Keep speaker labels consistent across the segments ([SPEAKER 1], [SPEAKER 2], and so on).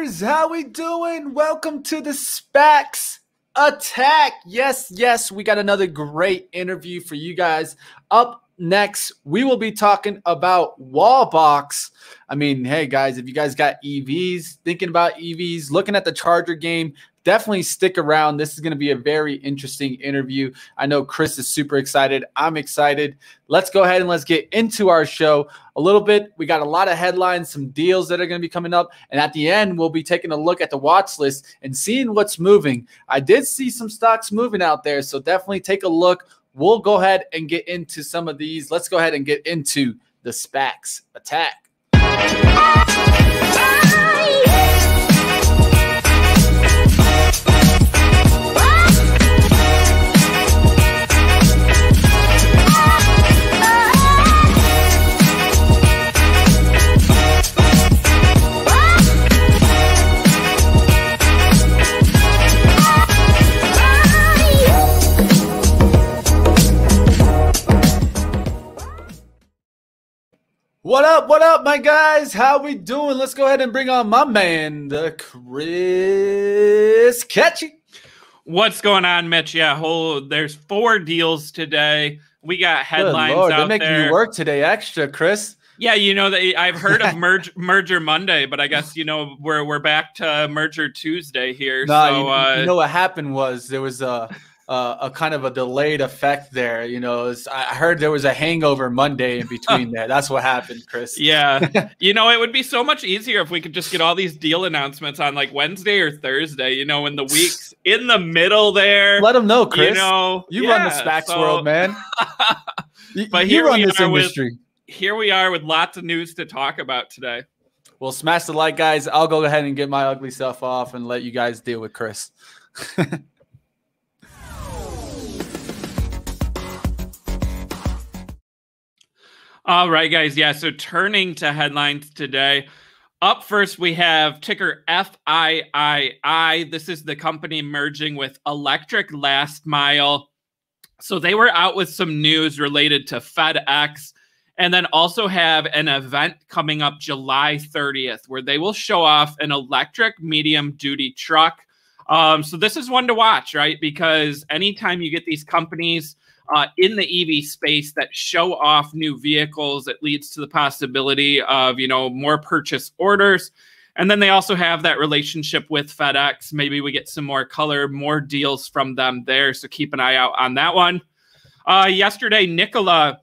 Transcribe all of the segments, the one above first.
[SPEAKER 1] How we doing? Welcome to the Spacs Attack. Yes, yes, we got another great interview for you guys. Up next, we will be talking about Wallbox. I mean, hey guys, if you guys got EVs, thinking about EVs, looking at the Charger game, definitely stick around. This is going to be a very interesting interview. I know Chris is super excited. I'm excited. Let's go ahead and let's get into our show a little bit. We got a lot of headlines, some deals that are going to be coming up. And at the end, we'll be taking a look at the watch list and seeing what's moving. I did see some stocks moving out there. So definitely take a look. We'll go ahead and get into some of these. Let's go ahead and get into the SPACs attack. What up? What up, my guys? How we doing? Let's go ahead and bring on my man, the Chris Katje.
[SPEAKER 2] What's going on, Mitch? Yeah, whole there's four deals today. We got headlines Lord, out
[SPEAKER 1] they're making
[SPEAKER 2] there.
[SPEAKER 1] you work today extra, Chris.
[SPEAKER 2] Yeah, you know that I've heard of merge, merger Monday, but I guess you know we're we're back to merger Tuesday here.
[SPEAKER 1] No,
[SPEAKER 2] so,
[SPEAKER 1] you,
[SPEAKER 2] uh,
[SPEAKER 1] you know what happened was there was a uh, a kind of a delayed effect there. You know, was, I heard there was a hangover Monday in between there. That's what happened, Chris.
[SPEAKER 2] Yeah. you know, it would be so much easier if we could just get all these deal announcements on like Wednesday or Thursday, you know, in the weeks in the middle there.
[SPEAKER 1] Let them know, Chris.
[SPEAKER 2] You know,
[SPEAKER 1] you
[SPEAKER 2] yeah,
[SPEAKER 1] run the SPACs
[SPEAKER 2] so,
[SPEAKER 1] world, man.
[SPEAKER 2] but
[SPEAKER 1] you
[SPEAKER 2] here
[SPEAKER 1] run
[SPEAKER 2] we
[SPEAKER 1] this
[SPEAKER 2] are
[SPEAKER 1] industry.
[SPEAKER 2] With, here we are with lots of news to talk about today.
[SPEAKER 1] Well, smash the like, guys. I'll go ahead and get my ugly stuff off and let you guys deal with Chris.
[SPEAKER 2] All right, guys. Yeah. So turning to headlines today. Up first, we have ticker FIII. This is the company merging with Electric Last Mile. So they were out with some news related to FedEx and then also have an event coming up July 30th where they will show off an electric medium duty truck. Um, so this is one to watch, right? Because anytime you get these companies uh, in the EV space that show off new vehicles. It leads to the possibility of you know more purchase orders, and then they also have that relationship with FedEx. Maybe we get some more color, more deals from them there. So keep an eye out on that one. Uh, yesterday, Nikola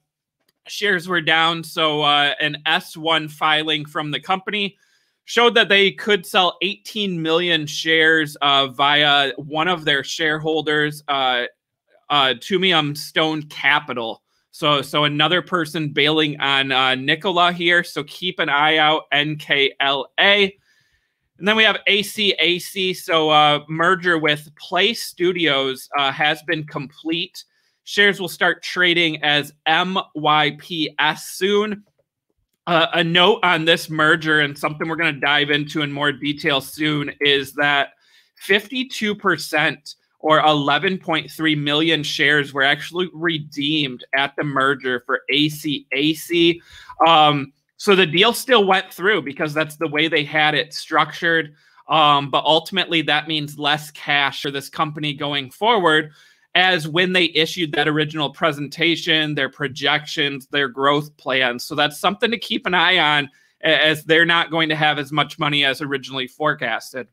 [SPEAKER 2] shares were down, so uh, an S1 filing from the company showed that they could sell 18 million shares uh, via one of their shareholders, uh, uh, Tumim Stone Capital. So, so another person bailing on uh, Nikola here. So keep an eye out, NKLA. And then we have ACAC. So uh, merger with Play Studios uh, has been complete. Shares will start trading as MYPS soon. Uh, a note on this merger and something we're going to dive into in more detail soon is that 52% or 11.3 million shares were actually redeemed at the merger for ACAC. Um, so the deal still went through because that's the way they had it structured. Um, but ultimately, that means less cash for this company going forward. As when they issued that original presentation, their projections, their growth plans. So that's something to keep an eye on as they're not going to have as much money as originally forecasted.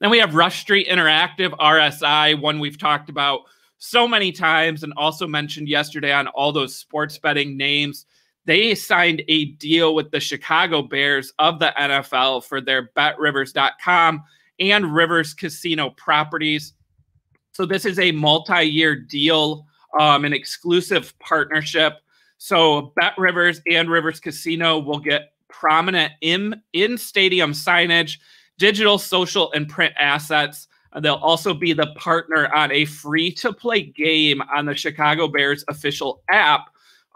[SPEAKER 2] Then we have Rush Street Interactive, RSI, one we've talked about so many times and also mentioned yesterday on all those sports betting names. They signed a deal with the Chicago Bears of the NFL for their betrivers.com and Rivers Casino properties. So this is a multi-year deal, um, an exclusive partnership. So Bet Rivers and Rivers Casino will get prominent in in stadium signage digital, social, and print assets. Uh, they'll also be the partner on a free to play game on the Chicago Bears official app.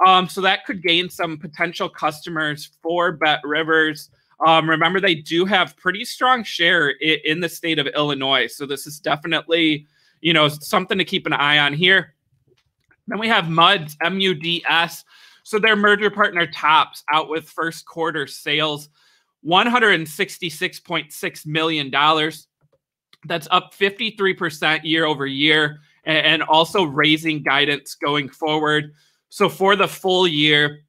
[SPEAKER 2] Um, so that could gain some potential customers for Bet Rivers. Um, remember, they do have pretty strong share in, in the state of Illinois. So this is definitely, you know, something to keep an eye on here. Then we have MUDS, M U D S. So their merger partner Topps out with first quarter sales $166.6 million. That's up 53% year over year, and also raising guidance going forward. So for the full year,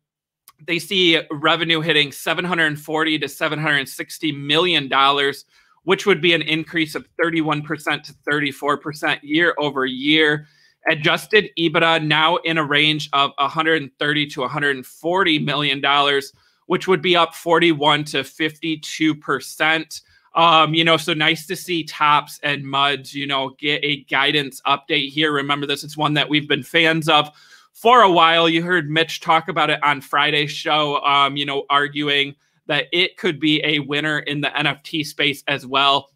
[SPEAKER 2] they see revenue hitting 740 to 760 million dollars, which would be an increase of 31% to 34% year over year. Adjusted EBITDA now in a range of 130 to 140 million dollars, which would be up 41 to 52 percent. Um, you know, so nice to see Topps and Muds, you know, get a guidance update here. Remember, this it's one that we've been fans of for a while. You heard Mitch talk about it on Friday's show, um, you know, arguing that it could be a winner in the NFT space as well.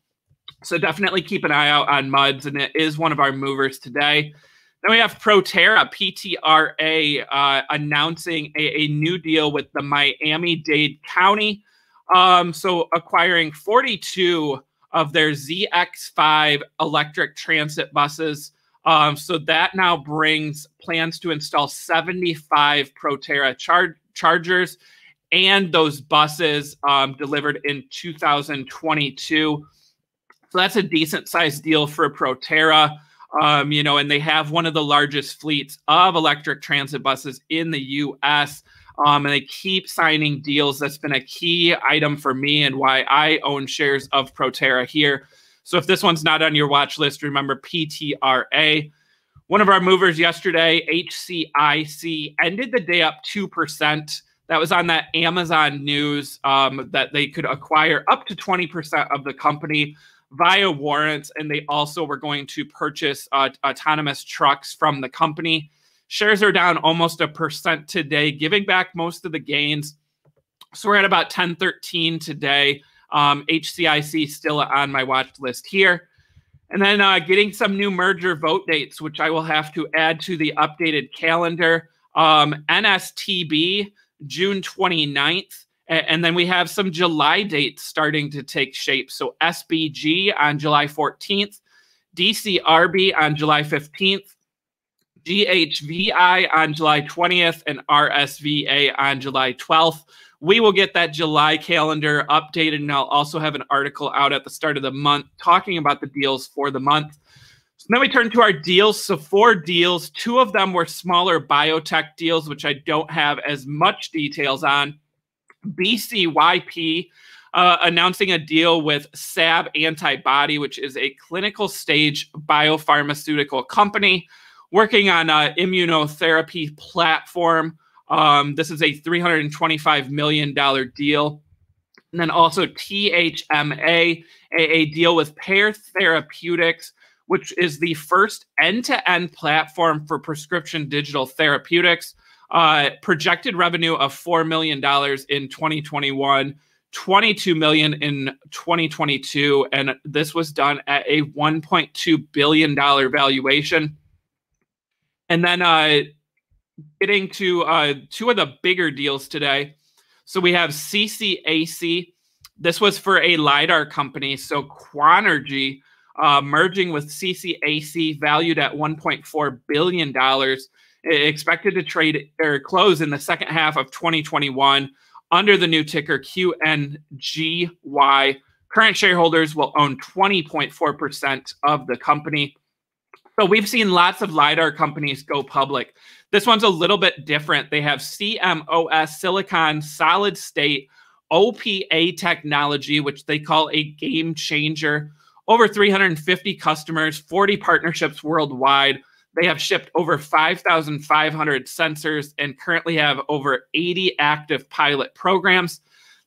[SPEAKER 2] So definitely keep an eye out on Muds, and it is one of our movers today. Then we have Proterra, PTRA, uh, announcing a, a, new deal with the Miami Dade County. Um, so acquiring 42 of their ZX5 electric transit buses. Um, so that now brings plans to install 75 Proterra char- chargers and those buses um, delivered in 2022. So that's a decent sized deal for Proterra. Um, you know, and they have one of the largest fleets of electric transit buses in the U.S. Um, and they keep signing deals. That's been a key item for me and why I own shares of Proterra here. So if this one's not on your watch list, remember PTRA. One of our movers yesterday, HCIC, ended the day up 2%. That was on that Amazon news um, that they could acquire up to 20% of the company via warrants, and they also were going to purchase uh, autonomous trucks from the company. Shares are down almost a percent today, giving back most of the gains. So we're at about 1013 today. Um, HCIC still on my watch list here. And then uh, getting some new merger vote dates, which I will have to add to the updated calendar. Um, NSTB, June 29th. And then we have some July dates starting to take shape. So SBG on July 14th, DCRB on July 15th, GHVI on July 20th, and RSVA on July 12th. We will get that July calendar updated, and I'll also have an article out at the start of the month talking about the deals for the month. So then we turn to our deals. So, four deals, two of them were smaller biotech deals, which I don't have as much details on. BCYP uh, announcing a deal with SAB Antibody, which is a clinical stage biopharmaceutical company working on an immunotherapy platform. Um, this is a $325 million deal. And then also THMA, a, a deal with Pear Therapeutics, which is the first end to end platform for prescription digital therapeutics. Uh, projected revenue of $4 million in 2021. 22 million in 2022 and this was done at a 1.2 billion dollar valuation. And then uh getting to uh two of the bigger deals today. So we have ccac this was for a lidar company so quanergy uh, merging with ccac valued at 1.4 billion dollars expected to trade or close in the second half of 2021 under the new ticker QNGY. Current shareholders will own 20.4% of the company. So we've seen lots of LiDAR companies go public. This one's a little bit different. They have CMOS, silicon solid state, OPA technology, which they call a game changer. Over 350 customers, 40 partnerships worldwide. They have shipped over 5,500 sensors and currently have over 80 active pilot programs.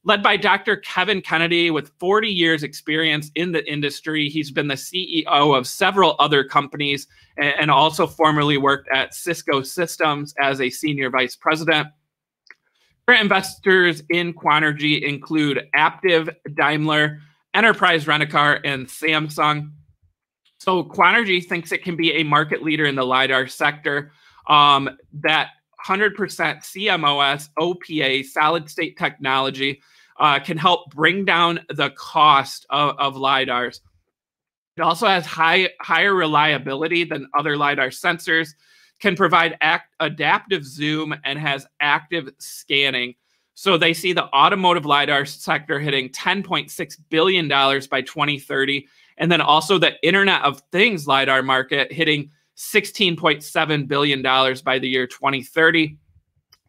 [SPEAKER 2] Led by Dr. Kevin Kennedy, with 40 years' experience in the industry, he's been the CEO of several other companies and also formerly worked at Cisco Systems as a senior vice president. Current investors in Quanergy include Aptiv, Daimler, Enterprise Rent-A-Car, and Samsung. So Quanergy thinks it can be a market leader in the LiDAR sector. Um, that 100% CMOS, OPA, solid state technology uh, can help bring down the cost of, of LiDARs. It also has high, higher reliability than other LiDAR sensors, can provide act, adaptive zoom, and has active scanning. So they see the automotive LiDAR sector hitting $10.6 billion by 2030. And then also the Internet of Things LiDAR market hitting $16.7 billion by the year 2030.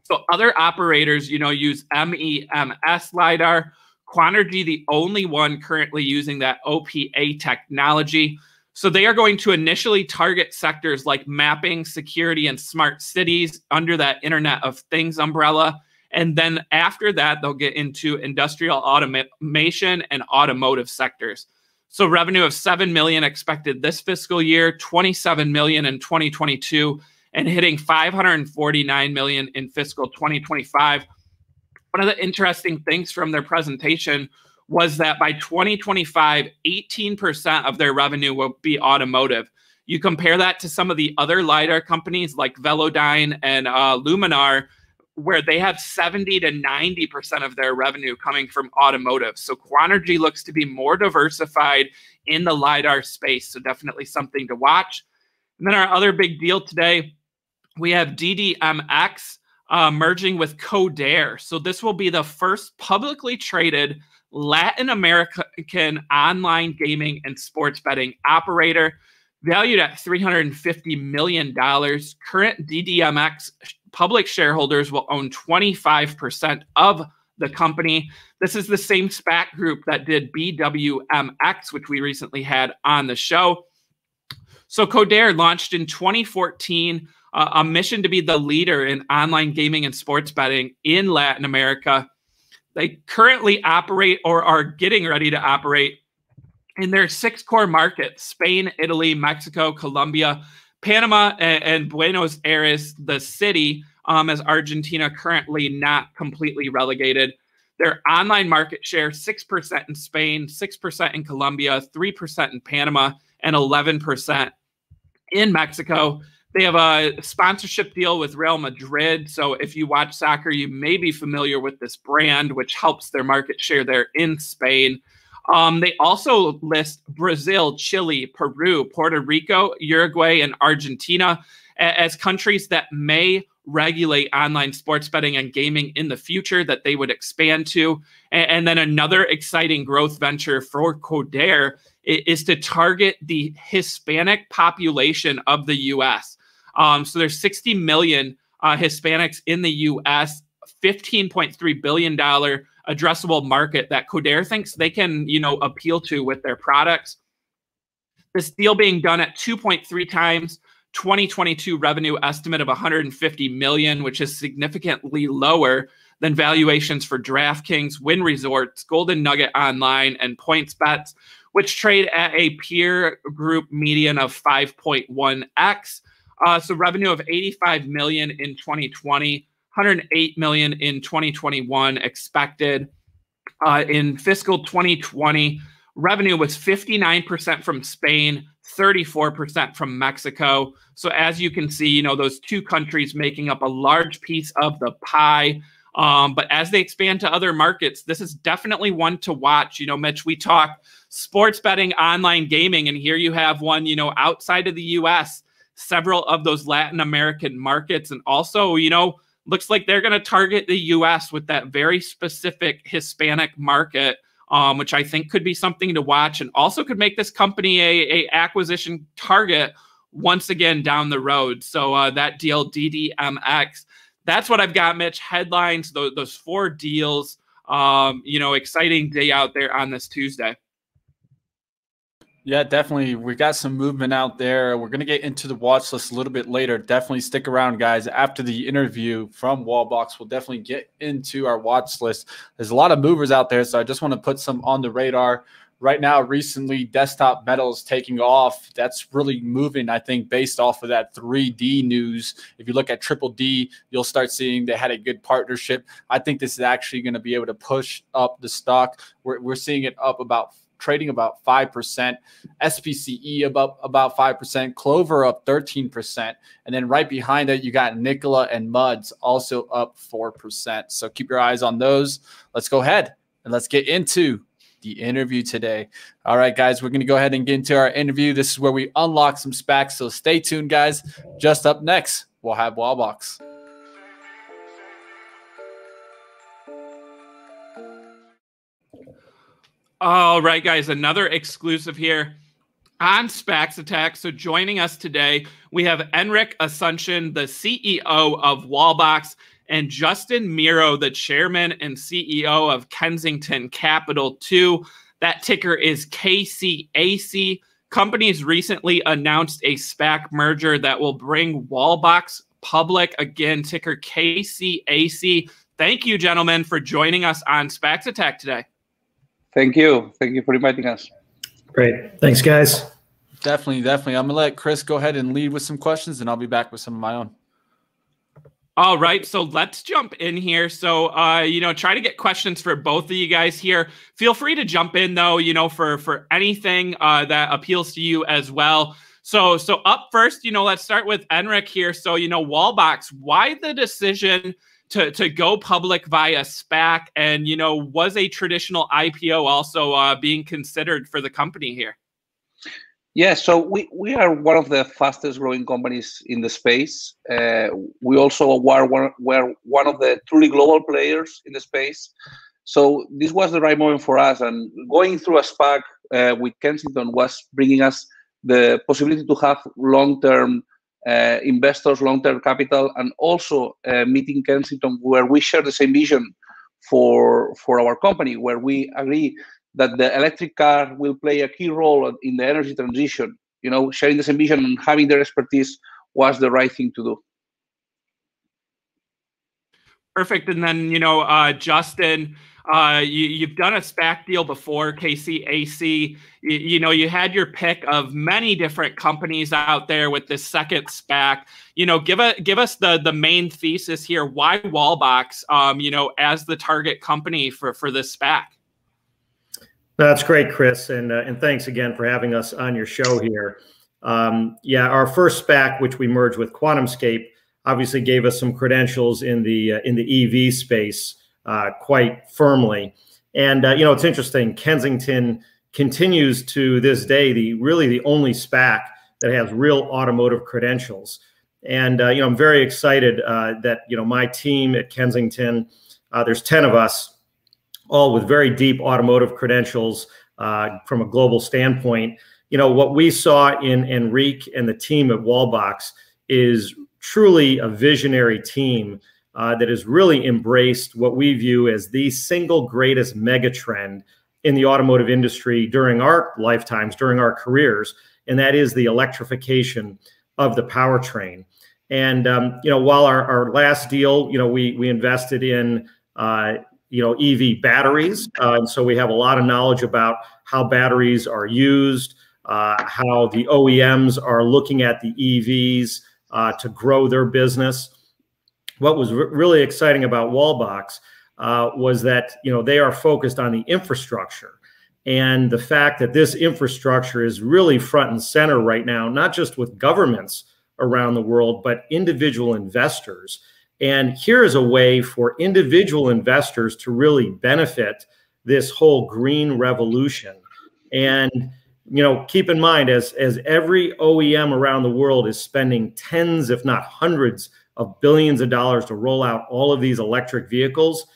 [SPEAKER 2] So other operators, you know, use MEMS LiDAR. Quanergy, the only one currently using that OPA technology. So they are going to initially target sectors like mapping, security, and smart cities under that Internet of Things umbrella. And then after that, they'll get into industrial automation and automotive sectors. So revenue of 7 million expected this fiscal year, 27 million in 2022 and hitting 549 million in fiscal 2025. One of the interesting things from their presentation was that by 2025, 18% of their revenue will be automotive. You compare that to some of the other LiDAR companies like Velodyne and uh, Luminar, where they have 70 to 90% of their revenue coming from automotive. So Quanergy looks to be more diversified in the LiDAR space. So definitely something to watch. And then our other big deal today, we have DDMX uh, merging with Codere. So this will be the first publicly traded Latin American online gaming and sports betting operator, valued at $350 million. Current DDMX public shareholders will own 25% of the company. This is the same SPAC group that did BWMX, which we recently had on the show. So Codere launched in 2014 uh, a mission to be the leader in online gaming and sports betting in Latin America. They currently operate or are getting ready to operate in their six core markets Spain, Italy, Mexico, Colombia, Panama, and, and Buenos Aires, the city, um, as Argentina currently not completely relegated. Their online market share 6% in Spain, 6% in Colombia, 3% in Panama, and 11% in Mexico. They have a sponsorship deal with Real Madrid. So if you watch soccer, you may be familiar with this brand, which helps their market share there in Spain. Um, they also list Brazil, Chile, Peru, Puerto Rico, Uruguay, and Argentina as countries that may regulate online sports betting and gaming in the future that they would expand to. And, then another exciting growth venture for Codere is to target the Hispanic population of the US. Um, so there's 60 million uh, Hispanics in the U.S. 15.3 billion dollar addressable market that Codere thinks they can, you know, appeal to with their products. This deal being done at 2.3 times 2022 revenue estimate of 150 million, which is significantly lower than valuations for DraftKings, Wynn Resorts, Golden Nugget Online, and PointsBets, which trade at a peer group median of 5.1x. Uh, so revenue of 85 million in 2020, 108 million in 2021 expected. Uh, in fiscal 2020, revenue was 59% from Spain, 34% from Mexico. So as you can see, you know those two countries making up a large piece of the pie. Um, but as they expand to other markets, this is definitely one to watch. You know, Mitch, we talk sports betting, online gaming, and here you have one, you know, outside of the US several of those Latin American markets. And also, you know, looks like they're going to target the US with that very specific Hispanic market. Um, which I think could be something to watch, and also could make this company a, a acquisition target once again down the road. So uh, that deal, DDMX, that's what I've got, Mitch. Headlines, those, those four deals. Um, you know, exciting day out there on this Tuesday.
[SPEAKER 1] Yeah, definitely. We got some movement out there. We're going to get into the watch list a little bit later. Definitely stick around, guys. After the interview from Wallbox, we'll definitely get into our watch list. There's a lot of movers out there, so I just want to put some on the radar. Right now, recently, desktop metal is taking off. That's really moving, I think, based off of that 3D news. If you look at Triple D, you'll start seeing they had a good partnership. I think this is actually going to be able to push up the stock. We're, we're seeing it up about trading about 5%, SPCE about about 5%, Clover up 13%, and then right behind it you got Nikola and Muds also up 4%. So keep your eyes on those. Let's go ahead and let's get into the interview today. All right, guys, we're going to go ahead and get into our interview. This is where we unlock some SPACs. So stay tuned, guys. Just up next, we'll have Wallbox.
[SPEAKER 2] All right, guys, another exclusive here on SPACs Attack. So joining us today, we have Enric Asuncion, the CEO of Wallbox, and Justin Mirro, the chairman and CEO of Kensington Capital 2. That ticker is KCAC. Companies recently announced a SPAC merger that will bring Wallbox public. Again, ticker KCAC. Thank you, gentlemen, for joining us on SPACs Attack today.
[SPEAKER 3] Thank you. Thank you for inviting us.
[SPEAKER 4] Great. Thanks, guys.
[SPEAKER 1] Definitely, definitely. I'm gonna let Chris go ahead and lead with some questions, and I'll be back with some of my own.
[SPEAKER 2] All right, so let's jump in here. So, uh, you know, try to get questions for both of you guys here. Feel free to jump in though, you know, for for anything uh, that appeals to you as well. So, so up first, you know, let's start with Enric here. So, you know, Wallbox, why the decision to to go public via SPAC, and you know, was a traditional IPO also uh, being considered for the company here?
[SPEAKER 3] Yeah, so we, we are one of the fastest growing companies in the space. Uh, we also were one, were one of the truly global players in the space. So this was the right moment for us. And going through a SPAC uh, with Kensington was bringing us the possibility to have long-term uh, investors, long-term capital, and also uh, meeting Kensington where we share the same vision for for our company, where we agree that the electric car will play a key role in the energy transition. You know, sharing the same vision and having their expertise was the right thing to do.
[SPEAKER 2] Perfect. And then, you know, uh, Justin, uh, you, have done a SPAC deal before, KCAC. You, you, know, you had your pick of many different companies out there with this second SPAC. You know, give a give us the the main thesis here. Why Wallbox? Um, you know, as the target company for for this SPAC.
[SPEAKER 4] That's great, Chris, and uh, and thanks again for having us on your show here. Um, yeah, our first SPAC, which we merged with QuantumScape, obviously gave us some credentials in the uh, in the EV space uh, quite firmly. And uh, you know, it's interesting. Kensington continues to this day the really the only SPAC that has real automotive credentials. And uh, you know, I'm very excited uh, that you know my team at Kensington. there's ten of us all with very deep automotive credentials uh, from a global standpoint. You know, what we saw in Enrique and the team at Wallbox is truly a visionary team uh, that has really embraced what we view as the single greatest mega trend in the automotive industry during our lifetimes, during our careers, and that is the electrification of the powertrain. And um, you know, while our, our last deal, you know, we we invested in uh, you know EV batteries, uh, and so we have a lot of knowledge about how batteries are used, uh, how the OEMs are looking at the EVs uh, to grow their business. What was re really exciting about Wallbox uh, was that you know they are focused on the infrastructure and the fact that this infrastructure is really front and center right now, not just with governments around the world, but individual investors. And here is a way for individual investors to really benefit this whole green revolution. And you know, keep in mind as as every OEM around the world is spending tens, if not hundreds, of billions of dollars to roll out all of these electric vehicles,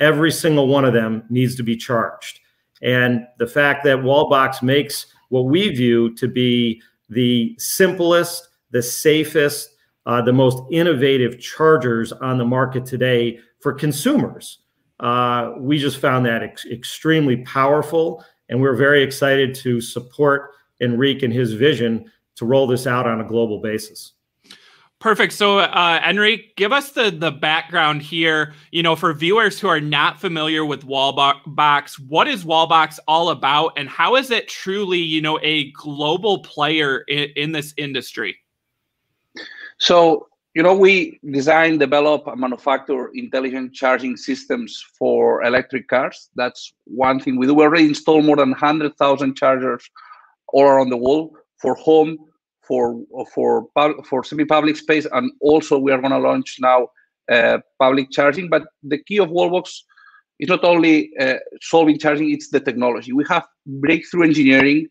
[SPEAKER 4] every single one of them needs to be charged. And the fact that Wallbox makes what we view to be the simplest, the safest, uh, the most innovative chargers on the market today for consumers. Uh, we just found that ex extremely powerful, and we're very excited to support Enrique and his vision to roll this out on a global basis.
[SPEAKER 2] Perfect. So, uh, Enrique, give us the the background here. You know, for viewers who are not familiar with Wallbox, what is Wallbox all about, and how is it truly, you know, a global player in, in this industry?
[SPEAKER 3] So, you know, we design, develop, and manufacture intelligent charging systems for electric cars. That's one thing we do. We already installed more than 100,000 chargers all around the world for home, for for for semi-public space, and also we are going to launch now uh, public charging. But the key of Wallbox is not only uh, solving charging; it's the technology. We have breakthrough engineering.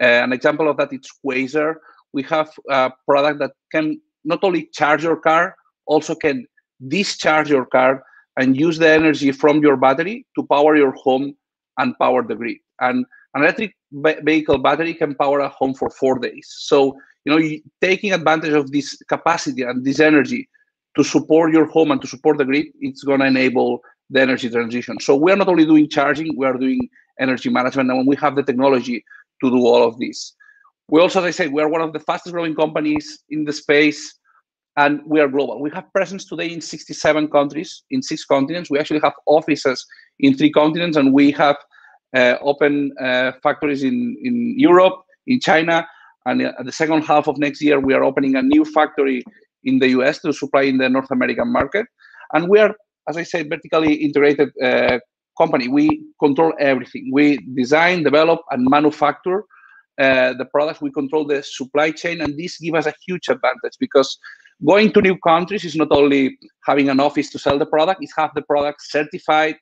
[SPEAKER 3] Uh, an example of that is Quasar. We have a product that can not only charge your car, also can discharge your car and use the energy from your battery to power your home and power the grid. and an electric vehicle battery can power a home for four days. So you know, taking advantage of this capacity and this energy to support your home and to support the grid, it's going to enable the energy transition. So we are not only doing charging, we are doing energy management, and we have the technology to do all of this. We also, as I said, we are one of the fastest growing companies in the space, and we are global. We have presence today in 67 countries, in six continents. We actually have offices in three continents, and we have uh, open uh, factories in, in Europe, in China, and at the second half of next year, we are opening a new factory in the US to supply in the North American market. And we are, as I said, vertically integrated uh, company. We control everything. We design, develop, and manufacture uh, the products. We control the supply chain, and this gives us a huge advantage because going to new countries is not only having an office to sell the product; it's have the product certified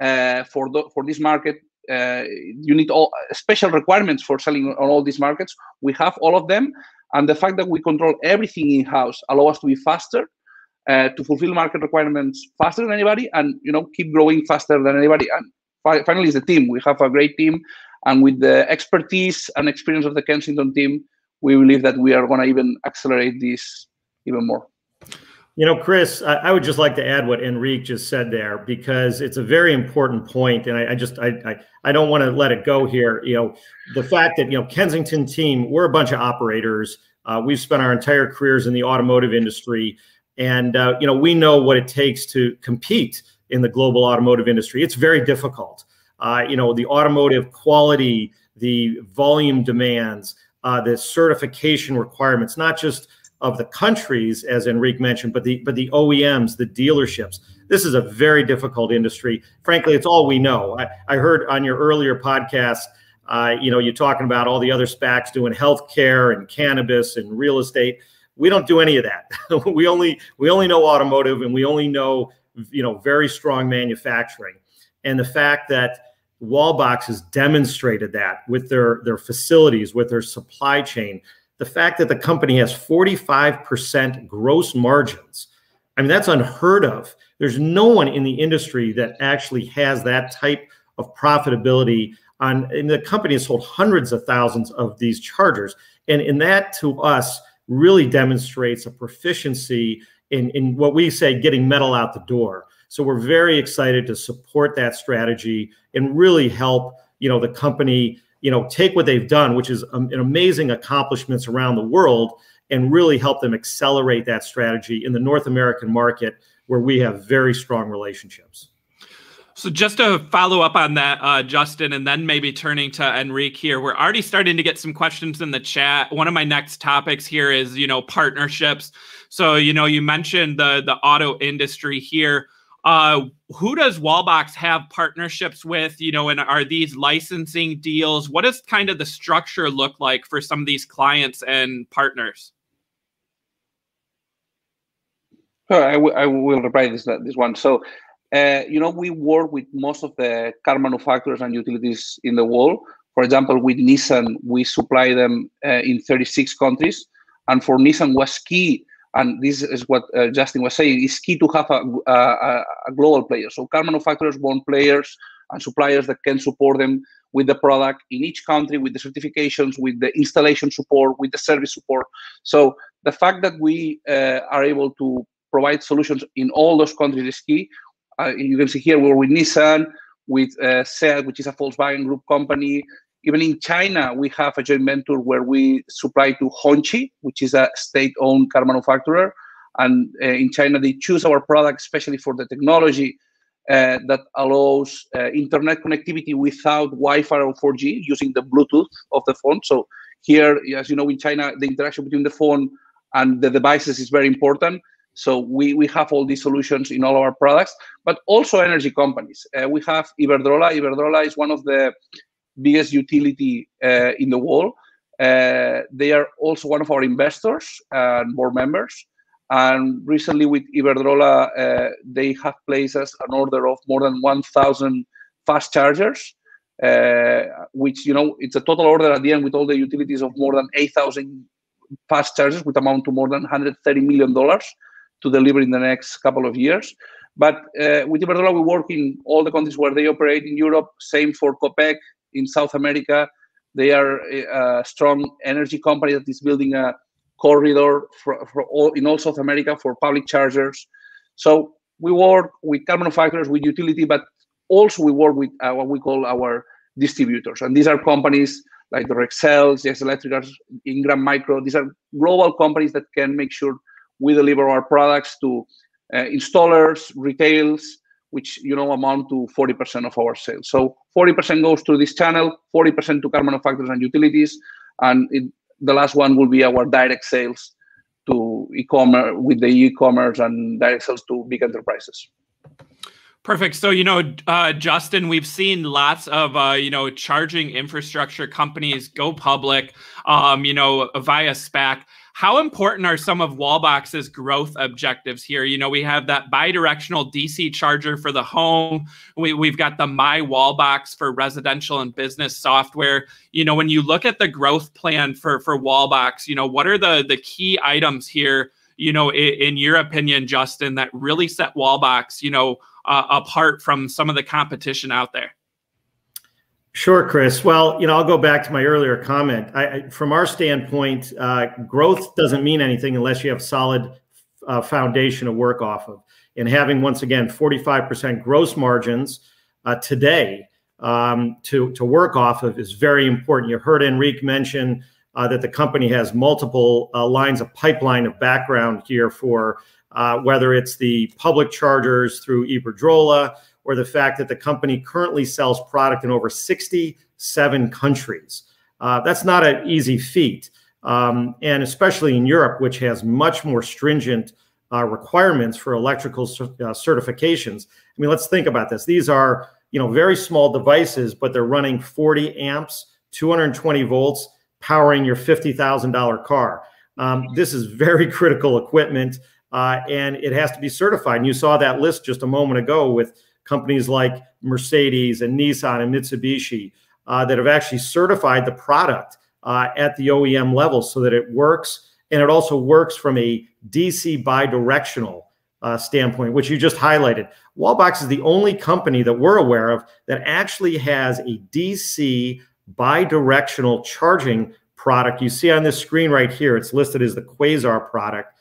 [SPEAKER 3] uh, for the, for this market uh, you need all special requirements for selling on all these markets. We have all of them, and the fact that we control everything in house allow us to be faster, uh, to fulfill market requirements faster than anybody, and you know keep growing faster than anybody. And fi finally, is the team. We have a great team, and with the expertise and experience of the Kensington team, we believe that we are going to even accelerate this even more.
[SPEAKER 4] You know, Chris, I, I, would just like to add what Enrique just said there because it's a very important point, and I, I just I, I, I don't want to let it go here. You know, the fact that you know Kensington team, we're a bunch of operators. Uh, we've spent our entire careers in the automotive industry, and uh, you know we know what it takes to compete in the global automotive industry. It's very difficult. Uh, you know, the automotive quality, the volume demands, uh, the certification requirements, not just of the countries, as Enrique mentioned, but the but the OEMs, the dealerships. This is a very difficult industry. Frankly, it's all we know. I, I heard on your earlier podcast, uh, you know, you're talking about all the other SPACs doing healthcare and cannabis and real estate. We don't do any of that. we only we only know automotive, and we only know you know very strong manufacturing. And the fact that Wallbox has demonstrated that with their their facilities, with their supply chain the fact that the company has 45% gross margins. I mean, that's unheard of. There's no one in the industry that actually has that type of profitability. On and the company has sold hundreds of thousands of these chargers, and in that to us really demonstrates a proficiency in in what we say getting metal out the door. So we're very excited to support that strategy and really help you know the company you know, take what they've done, which is um, an amazing accomplishments around the world, and really help them accelerate that strategy in the North American market where we have very strong relationships.
[SPEAKER 2] So just to follow up on that, uh, Justin, and then maybe turning to Enrique here, we're already starting to get some questions in the chat. One of my next topics here is, you know, partnerships. So, you know, you mentioned the the auto industry here. Uh, who does Wallbox have partnerships with? You know, and are these licensing deals? What does kind of the structure look like for some of these clients and partners?
[SPEAKER 3] Sure, I, I will reply this this one. So, uh, you know, we work with most of the car manufacturers and utilities in the world. For example, with Nissan, we supply them uh, in 36 countries, and for Nissan was key and this is what uh, Justin was saying, it's key to have a, a, a, global player. So car manufacturers want players and suppliers that can support them with the product in each country, with the certifications, with the installation support, with the service support. So the fact that we uh, are able to provide solutions in all those countries is key. Uh, you can see here we're with Nissan, with uh, SEAT, which is a Volkswagen Group company, even in China, we have a joint venture where we supply to Hongqi, which is a state-owned car manufacturer. And uh, in China, they choose our product especially for the technology uh, that allows uh, internet connectivity without Wi-Fi or 4G using the Bluetooth of the phone. So here, as you know, in China, the interaction between the phone and the devices is very important. So we, we have all these solutions in all our products, but also energy companies. Uh, we have Iberdrola. Iberdrola is one of the biggest utility uh, in the world. Uh, they are also one of our investors and board members. And recently, with Iberdrola, uh, they have placed us an order of more than 1,000 fast chargers, uh, which you know it's a total order at the end with all the utilities of more than 8,000 fast chargers, which amount to more than 130 million dollars to deliver in the next couple of years. But uh, with Iberdrola, we work in all the countries where they operate in Europe. Same for Copec, in South America. They are a strong energy company that is building a corridor for, for all, in all South America for public chargers. So we work with car manufacturers, with utility, but also we work with uh, what we call our distributors. And these are companies like the Rexels, Yes Electricals, Ingram Micro. These are global companies that can make sure we deliver our products to uh, installers, retails, which you know amount to 40% of our sales. So 40% goes to this channel, 40% to car manufacturers and utilities, and it, the last one will be our direct sales to e-commerce with the e-commerce and direct sales to big enterprises.
[SPEAKER 2] Perfect. So, you know, uh, Justin, we've seen lots of, uh, you know, charging infrastructure companies go public, um, you know, via SPAC. How important are some of Wallbox's growth objectives here? You know, we have that bidirectional DC charger for the home. We, we've got the My Wallbox for residential and business software. You know, when you look at the growth plan for for Wallbox, you know, what are the the key items here? You know, in, in your opinion, Justin, that really set Wallbox, you know, uh, apart from some of the competition out there?
[SPEAKER 4] Sure, Chris. Well, you know, I'll go back to my earlier comment. I, from our standpoint, uh, growth doesn't mean anything unless you have solid uh, foundation to work off of. And having once again 45% gross margins uh, today um, to to work off of is very important. You heard Enrique mention uh, that the company has multiple uh, lines of pipeline of background here for uh, whether it's the public chargers through Iberdrola or the fact that the company currently sells product in over 67 countries. Uh, that's not an easy feat. Um, and especially in Europe, which has much more stringent uh, requirements for electrical uh, certifications. I mean, let's think about this. These are, you know, very small devices, but they're running 40 amps, 220 volts, powering your $50,000 car. Um, this is very critical equipment, uh, and it has to be certified. And you saw that list just a moment ago with companies like Mercedes and Nissan and Mitsubishi uh, that have actually certified the product uh, at the OEM level so that it works. And it also works from a DC bidirectional uh, standpoint, which you just highlighted. Wallbox is the only company that we're aware of that actually has a DC bidirectional charging product. You see on this screen right here, it's listed as the Quasar product.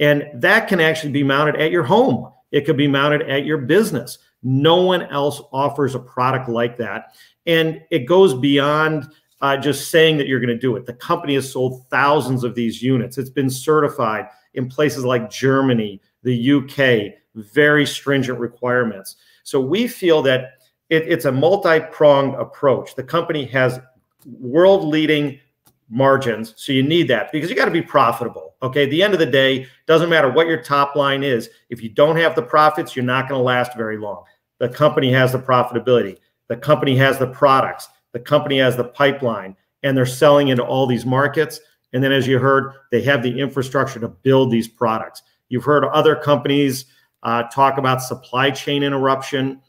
[SPEAKER 4] And that can actually be mounted at your home. It could be mounted at your business. No one else offers a product like that. And it goes beyond uh, just saying that you're going to do it. The company has sold thousands of these units. It's been certified in places like Germany, the UK, very stringent requirements. So we feel that it, it's a multi pronged approach. The company has world leading margins. So you need that because you got to be profitable. Okay. At the end of the day, doesn't matter what your top line is. If you don't have the profits, you're not going to last very long. The company has the profitability. The company has the products. The company has the pipeline, and they're selling into all these markets. And then, as you heard, they have the infrastructure to build these products. You've heard other companies uh, talk about supply chain interruption.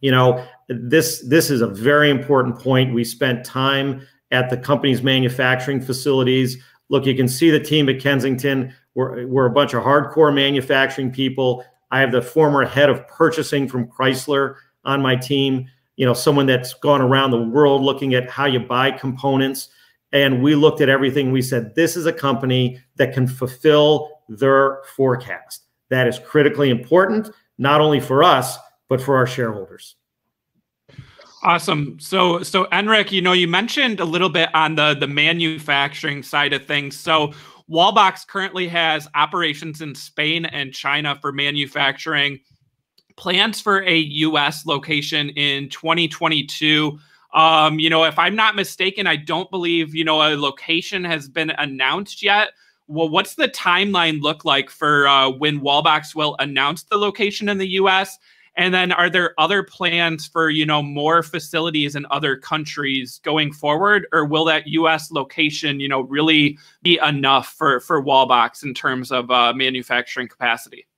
[SPEAKER 4] You know, this this is a very important point. We spent time at the company's manufacturing facilities. Look, you can see the team at Kensington. We're, we're a bunch of hardcore manufacturing people. I have the former head of purchasing from Chrysler on my team, you know, someone that's gone around the world looking at how you buy components. And we looked at everything. We said, this is a company that can fulfill their forecast. That is critically important, not only for us, but for our shareholders.
[SPEAKER 2] Awesome. So, so Enric, you know, you mentioned a little bit on the the manufacturing side of things. So, Wallbox currently has operations in Spain and China for manufacturing. Plans for a U.S. location in 2022. Um, you know, if I'm not mistaken, I don't believe you know a location has been announced yet. Well, what's the timeline look like for uh, when Wallbox will announce the location in the U.S. And then are there other plans for, you know, more facilities in other countries going forward? Or will that US location, you know, really be enough for for Wallbox in terms of uh, manufacturing capacity?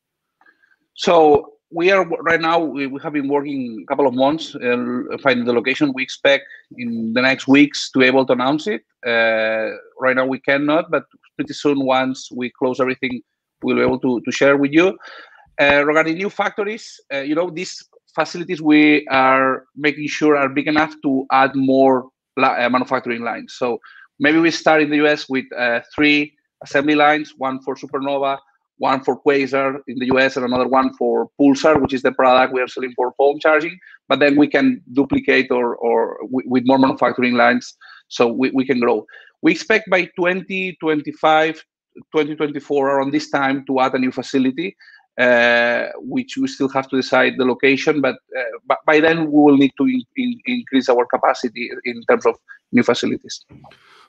[SPEAKER 3] So we are right now we, we have been working a couple of months uh, finding the location. We expect in the next weeks to be able to announce it. Uh, right now we cannot but pretty soon once we close everything we'll be able to, to share with you regarding new factories, uh, you know, these facilities we are making sure are big enough to add more uh, manufacturing lines. So maybe we start in the US with uh, three assembly lines, one for Supernova, one for Quasar in the US, and another one for Pulsar, which is the product we are selling for home charging. But then we can duplicate or, or with more manufacturing lines, so we, we can grow. We expect by 2025, 2024, around this time, to add a new facility. Uh, which we still have to decide the location. But, uh, by then, we will need to in, in, increase our capacity in terms of new facilities.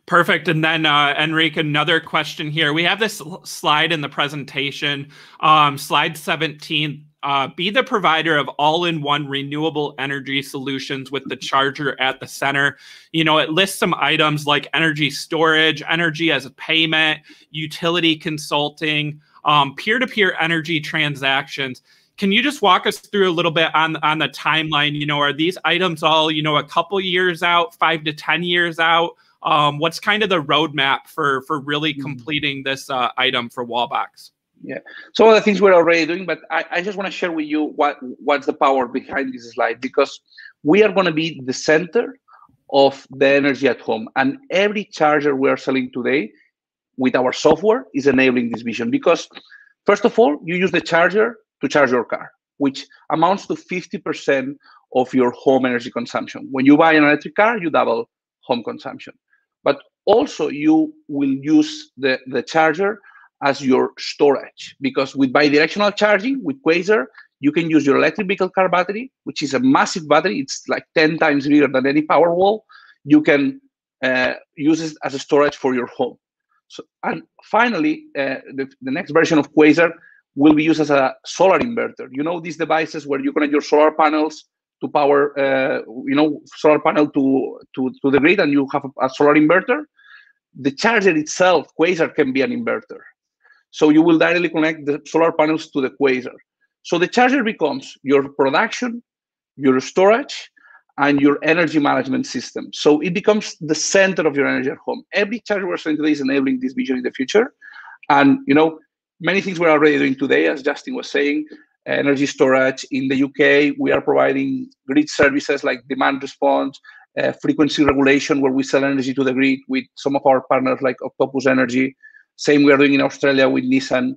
[SPEAKER 2] Perfect. And then, uh, Enrique, another question here. We have this slide in the presentation, um, slide 17. Uh, be the provider of all-in-one renewable energy solutions with the charger at the center. You know, it lists some items like energy storage, energy as a payment, utility consulting, um, peer-to-peer energy transactions. Can you just walk us through a little bit on on the timeline? You know, are these items all you know a couple years out, five to ten years out? Um, what's kind of the roadmap for for really mm-hmm. completing this uh, item for Wallbox?
[SPEAKER 3] Yeah, some of the things we're already doing, but I, I just want to share with you what what's the power behind this slide because we are going to be the center of the energy at home, and every charger we are selling today with our software is enabling this vision. Because first of all you use the charger to charge your car which amounts to 50% of your home energy consumption. When you buy an electric car you double home consumption. But also you will use the, the charger as your storage because with bidirectional charging with quasar you can use your electric vehicle car battery which is a massive battery. It's like 10 times bigger than any powerwall. You can uh, use it as a storage for your home so, and finally, uh, the, the next version of Quasar will be used as a solar inverter. You know these devices where you connect your solar panels to power, uh, you know, solar panel to, to, to the grid and you have a, a solar inverter. The charger itself, Quasar, can be an inverter. So you will directly connect the solar panels to the Quasar. So the charger becomes your production, your storage, and your energy management system. So it becomes the center of your energy at home. Every charger we're selling today is enabling this vision in the future. And you know, many things we're already doing today, as Justin was saying, energy storage. In the UK, we are providing grid services like demand response, uh, frequency regulation, where we sell energy to the grid with some of our partners like Octopus Energy. Same we are doing in Australia with Nissan.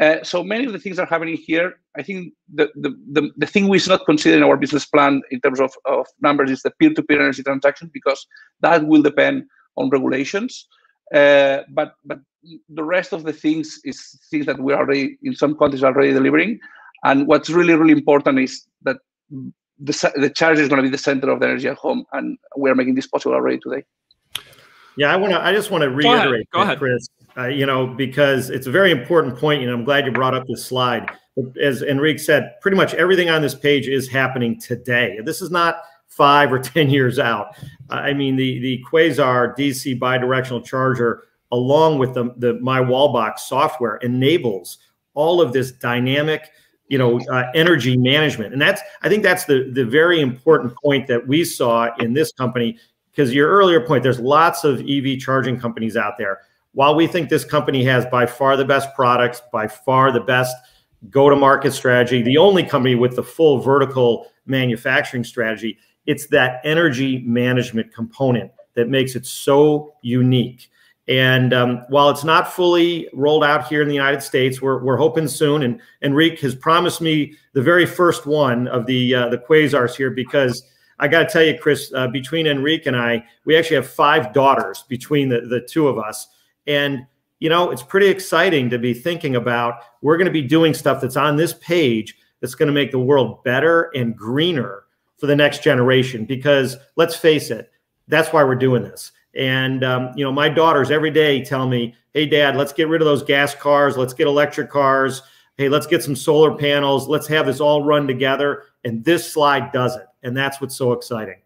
[SPEAKER 3] Uh, so many of the things are happening here. I think the, the, the, the thing we should not considering our business plan in terms of, of numbers is the peer-to-peer energy transaction because that will depend on regulations. Uh, but but the rest of the things is things that we are already in some countries already delivering. And what's really really important is that the the charger is going to be the center of the energy at home, and we are making this possible already today.
[SPEAKER 4] Yeah, I want to. I just want to reiterate, Go ahead. Go ahead. Chris uh, you know, because it's a very important point, and I'm glad you brought up this slide. As Enrique said, pretty much everything on this page is happening today. This is not five or 10 years out. I mean, the, the Quasar DC bidirectional charger, along with the, the My Wallbox software, enables all of this dynamic, you know, uh, energy management. And that's, I think that's the, the very important point that we saw in this company, because your earlier point, there's lots of EV charging companies out there while we think this company has by far the best products, by far the best go to market strategy, the only company with the full vertical manufacturing strategy, it's that energy management component that makes it so unique. And um, while it's not fully rolled out here in the United States, we're, we're hoping soon. And Enrique has promised me the very first one of the uh, the quasars here because I got to tell you, Chris, uh, between Enrique and I, we actually have five daughters between the, the two of us. And you know, it's pretty exciting to be thinking about we're going to be doing stuff that's on this page that's going to make the world better and greener for the next generation. Because let's face it, that's why we're doing this. And um, you know, my daughters every day tell me, "Hey, Dad, let's get rid of those gas cars. Let's get electric cars. Hey, let's get some solar panels. Let's have this all run together." And this slide does it, and that's what's so exciting.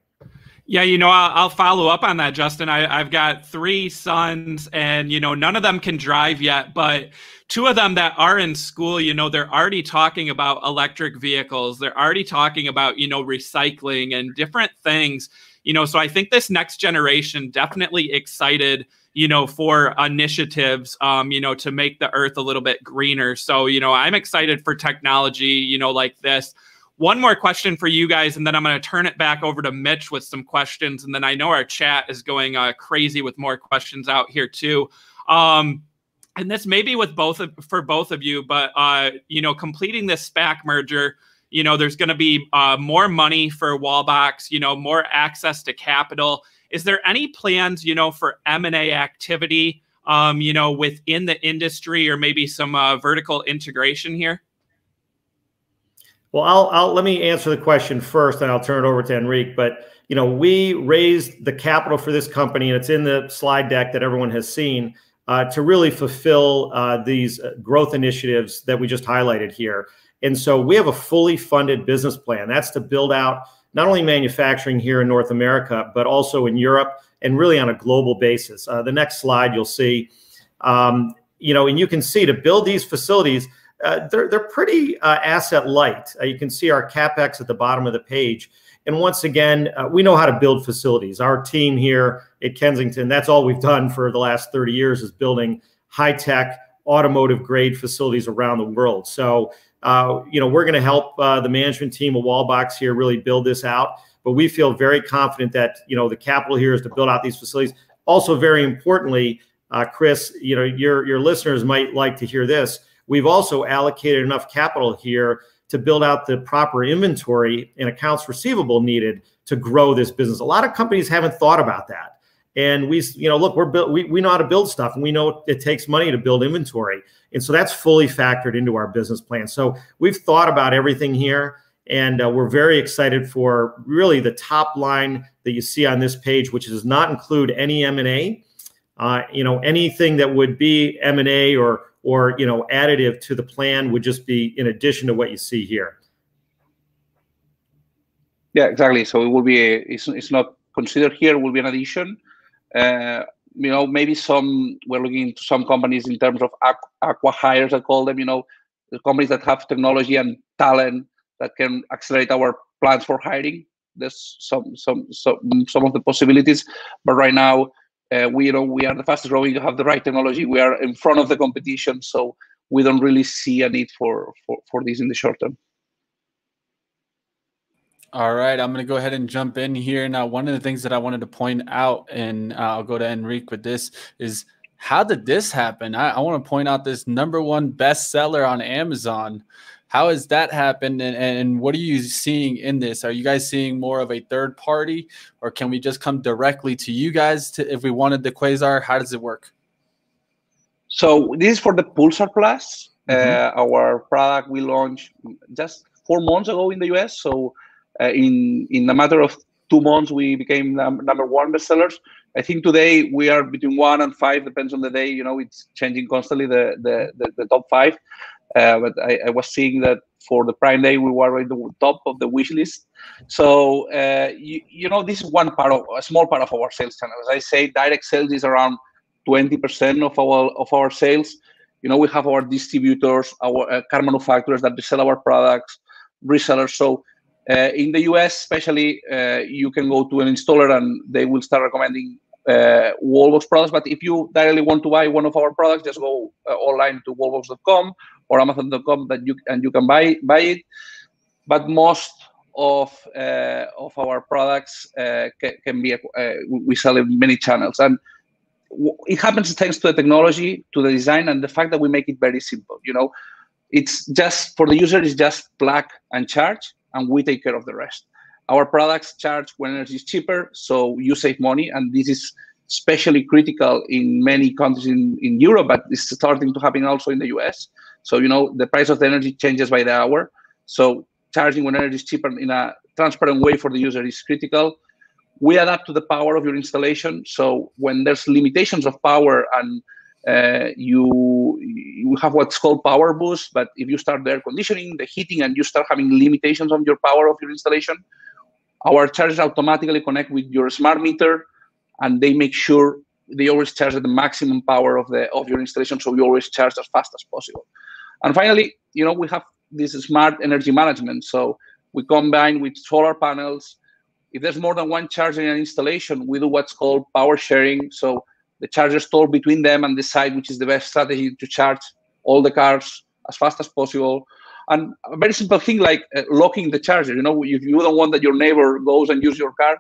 [SPEAKER 2] Yeah, you know, I'll, I'll, follow up on that, Justin. I, I've got three sons, and you know, none of them can drive yet, but two of them that are in school, you know, they're already talking about electric vehicles. They're already talking about you know recycling and different things. You know, so I think this next generation definitely excited you know, for initiatives, um, you know, to make the earth a little bit greener. So, you know, I'm excited for technology, you know, like this one more question for you guys, and then I'm going to turn it back over to Mitch with some questions, and then I know our chat is going uh, crazy with more questions out here too. Um, and this may be with both of, for both of you, but uh, you know, completing this SPAC merger, you know, there's going to be uh, more money for Wallbox, you know, more access to capital. Is there any plans, you know, for M and A activity, um, you know, within the industry or maybe some uh, vertical integration here?
[SPEAKER 4] Well, I'll, I'll let me answer the question first, and I'll turn it over to Enrique. But you know, we raised the capital for this company, and it's in the slide deck that everyone has seen uh, to really fulfill uh, these uh, growth initiatives that we just highlighted here. And so we have a fully funded business plan. That's to build out not only manufacturing here in North America, but also in Europe and really on a global basis. Uh, the next slide you'll see, um, you know, and you can see to build these facilities, uh, they're, they're pretty uh, asset light. you can see our CapEx at the bottom of the page. And once again, uh, we know how to build facilities. Our team here at Kensington, that's all we've done for the last 30 years is building high tech automotive grade facilities around the world. So, uh, you know, we're going to help uh, the management team of Wallbox here really build this out. But we feel very confident that, you know, the capital here is to build out these facilities. Also, very importantly, uh, Chris, you know, your, your listeners might like to hear this. We've also allocated enough capital here to build out the proper inventory and accounts receivable needed to grow this business. A lot of companies haven't thought about that. And we, you know, look, we're built, we, we know how to build stuff and we know it takes money to build inventory. And so that's fully factored into our business plan. So we've thought about everything here and uh, we're very excited for really the top line that you see on this page, which does not include any M&A. Uh, you know, anything that would be M&A or or you know additive to the plan would just be in addition to what you see here.
[SPEAKER 3] Yeah exactly. So it will be a, it's, it's not considered here will be an addition. Uh, you know maybe some we're looking into some companies in terms of acqui-hires i call them you know the companies that have technology and talent that can accelerate our plans for hiring. There's some some some some of the possibilities. But right now uh, we you know we are the fastest growing. Have the right technology. We are in front of the competition, so we don't really see a need for for, for this in the short term.
[SPEAKER 1] All right, I'm going to go ahead and jump in here. Now, one of the things that I wanted to point out, and uh, I'll go to Enrique with this, is how did this happen? I, I want to point out this number one bestseller on Amazon. How has that happened, and, and what are you seeing in this? Are you guys seeing more of a third party, or can we just come directly to you guys to if we wanted the Quasar? How does it work?
[SPEAKER 3] So this is for the Pulsar Plus. Mm-hmm. Uh, our product we launched just four months ago in the US. So uh, in in a matter of two months, we became num- number one bestsellers. I think today we are between one and five, depends on the day. You know, it's changing constantly the the, the, the top five. Uh, but I, I, was seeing that for the Prime Day, we were at the top of the wish list. So, uh, you, you know, this is one part of a small part of our sales channel. As I say, direct sales is around 20% of our of our sales. You know, we have our distributors, our uh, car manufacturers that sell our products, resellers. So, uh, in the US, especially, uh, you can go to an installer and they will start recommending uh, Wallbox products. But if you directly want to buy one of our products, just go uh, online to wallbox.com or Amazon.com that you and you can buy buy it. But most of uh, of our products uh, can, can, be uh, we sell in many channels and it happens thanks to the technology to the design and the fact that we make it very simple you know it's just for the user it's just plug and charge and we take care of the rest our products charge when energy is cheaper, so you save money, and this is especially critical in many countries in, in Europe, but it's starting to happen also in the US. So, you know, the price of the energy changes by the hour. So charging when energy is cheaper in a transparent way for the user is critical. We adapt to the power of your installation. So when there's limitations of power and uh, you you have what's called power boost, but if you start the air conditioning, the heating, and you start having limitations on your power of your installation, our chargers automatically connect with your smart meter, and they make sure they always charge at the maximum power of the of your installation, so you always charge as fast as possible. And finally, you know, we have this smart energy management. So we combine with solar panels. If there's more than one charger in an installation, we do what's called power sharing. So the chargers store between them and decide which is the best strategy to charge all the cars as fast as possible. And a very simple thing like uh, locking the charger. You know, if you don't want that your neighbor goes and use your car,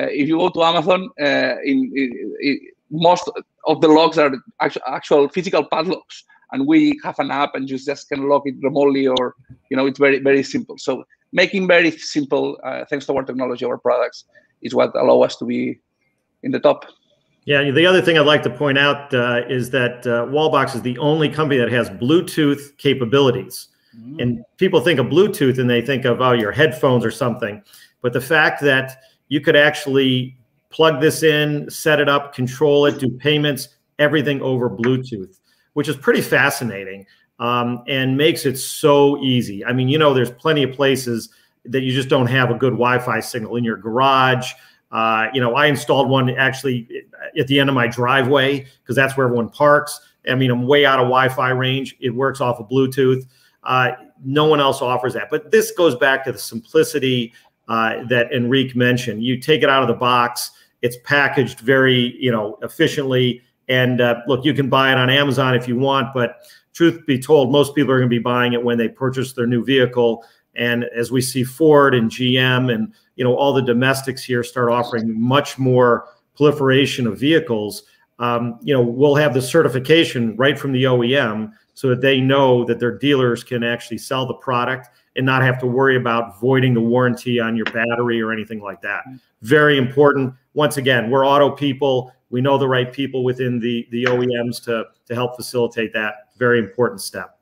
[SPEAKER 3] uh, if you go to Amazon, uh, in, in, in, most of the locks are actual, actual physical padlocks, and we have an app and you just can lock it remotely, or you know, it's very very simple. So making very simple, uh, thanks to our technology, our products, is what allow us to be in the top.
[SPEAKER 4] Yeah, the other thing I'd like to point out uh, is that uh, Wallbox is the only company that has Bluetooth capabilities. Mm. And people think of Bluetooth and they think of, oh, your headphones or something. But the fact that you could actually plug this in, set it up, control it, do payments, everything over Bluetooth, which is pretty fascinating um, and makes it so easy. I mean, you know, there's plenty of places that you just don't have a good Wi Fi signal in your garage uh, you know, I installed one actually at the end of my driveway because that's where everyone parks. I mean, I'm way out of Wi-Fi range. It works off of Bluetooth. Uh, no one else offers that. But this goes back to the simplicity uh, that Enrique mentioned. You take it out of the box. It's packaged very, you know, efficiently. And uh, look, you can buy it on Amazon if you want. But truth be told, most people are going to be buying it when they purchase their new vehicle. And as we see Ford and GM and you know all the domestics here start offering much more proliferation of vehicles, um, you know we'll have the certification right from the OEM so that they know that their dealers can actually sell the product and not have to worry about voiding the warranty on your battery or anything like that. Mm-hmm. Very important. Once again, we're auto people. We know the right people within the the OEMs to to help facilitate that. Very important step.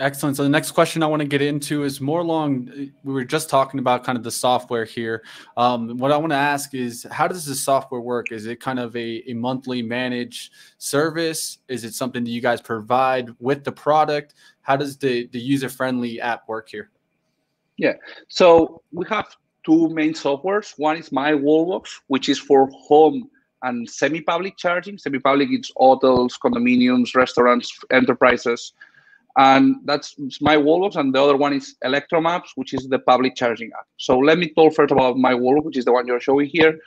[SPEAKER 1] Excellent. So the next question I want to get into is more along. We were just talking about kind of the software here. Um, what I want to ask is, how does the software work? Is it kind of a, a monthly managed service? Is it something that you guys provide with the product? How does the the user friendly app work here?
[SPEAKER 3] Yeah. So we have two main softwares. One is My Wallbox, which is for home and semi-public charging. Semi-public is hotels, condominiums, restaurants, enterprises and that's my Wallbox, and the other one is Electromaps, which is the public charging app. So let me talk first about my Wallbox, which is the one you're showing here.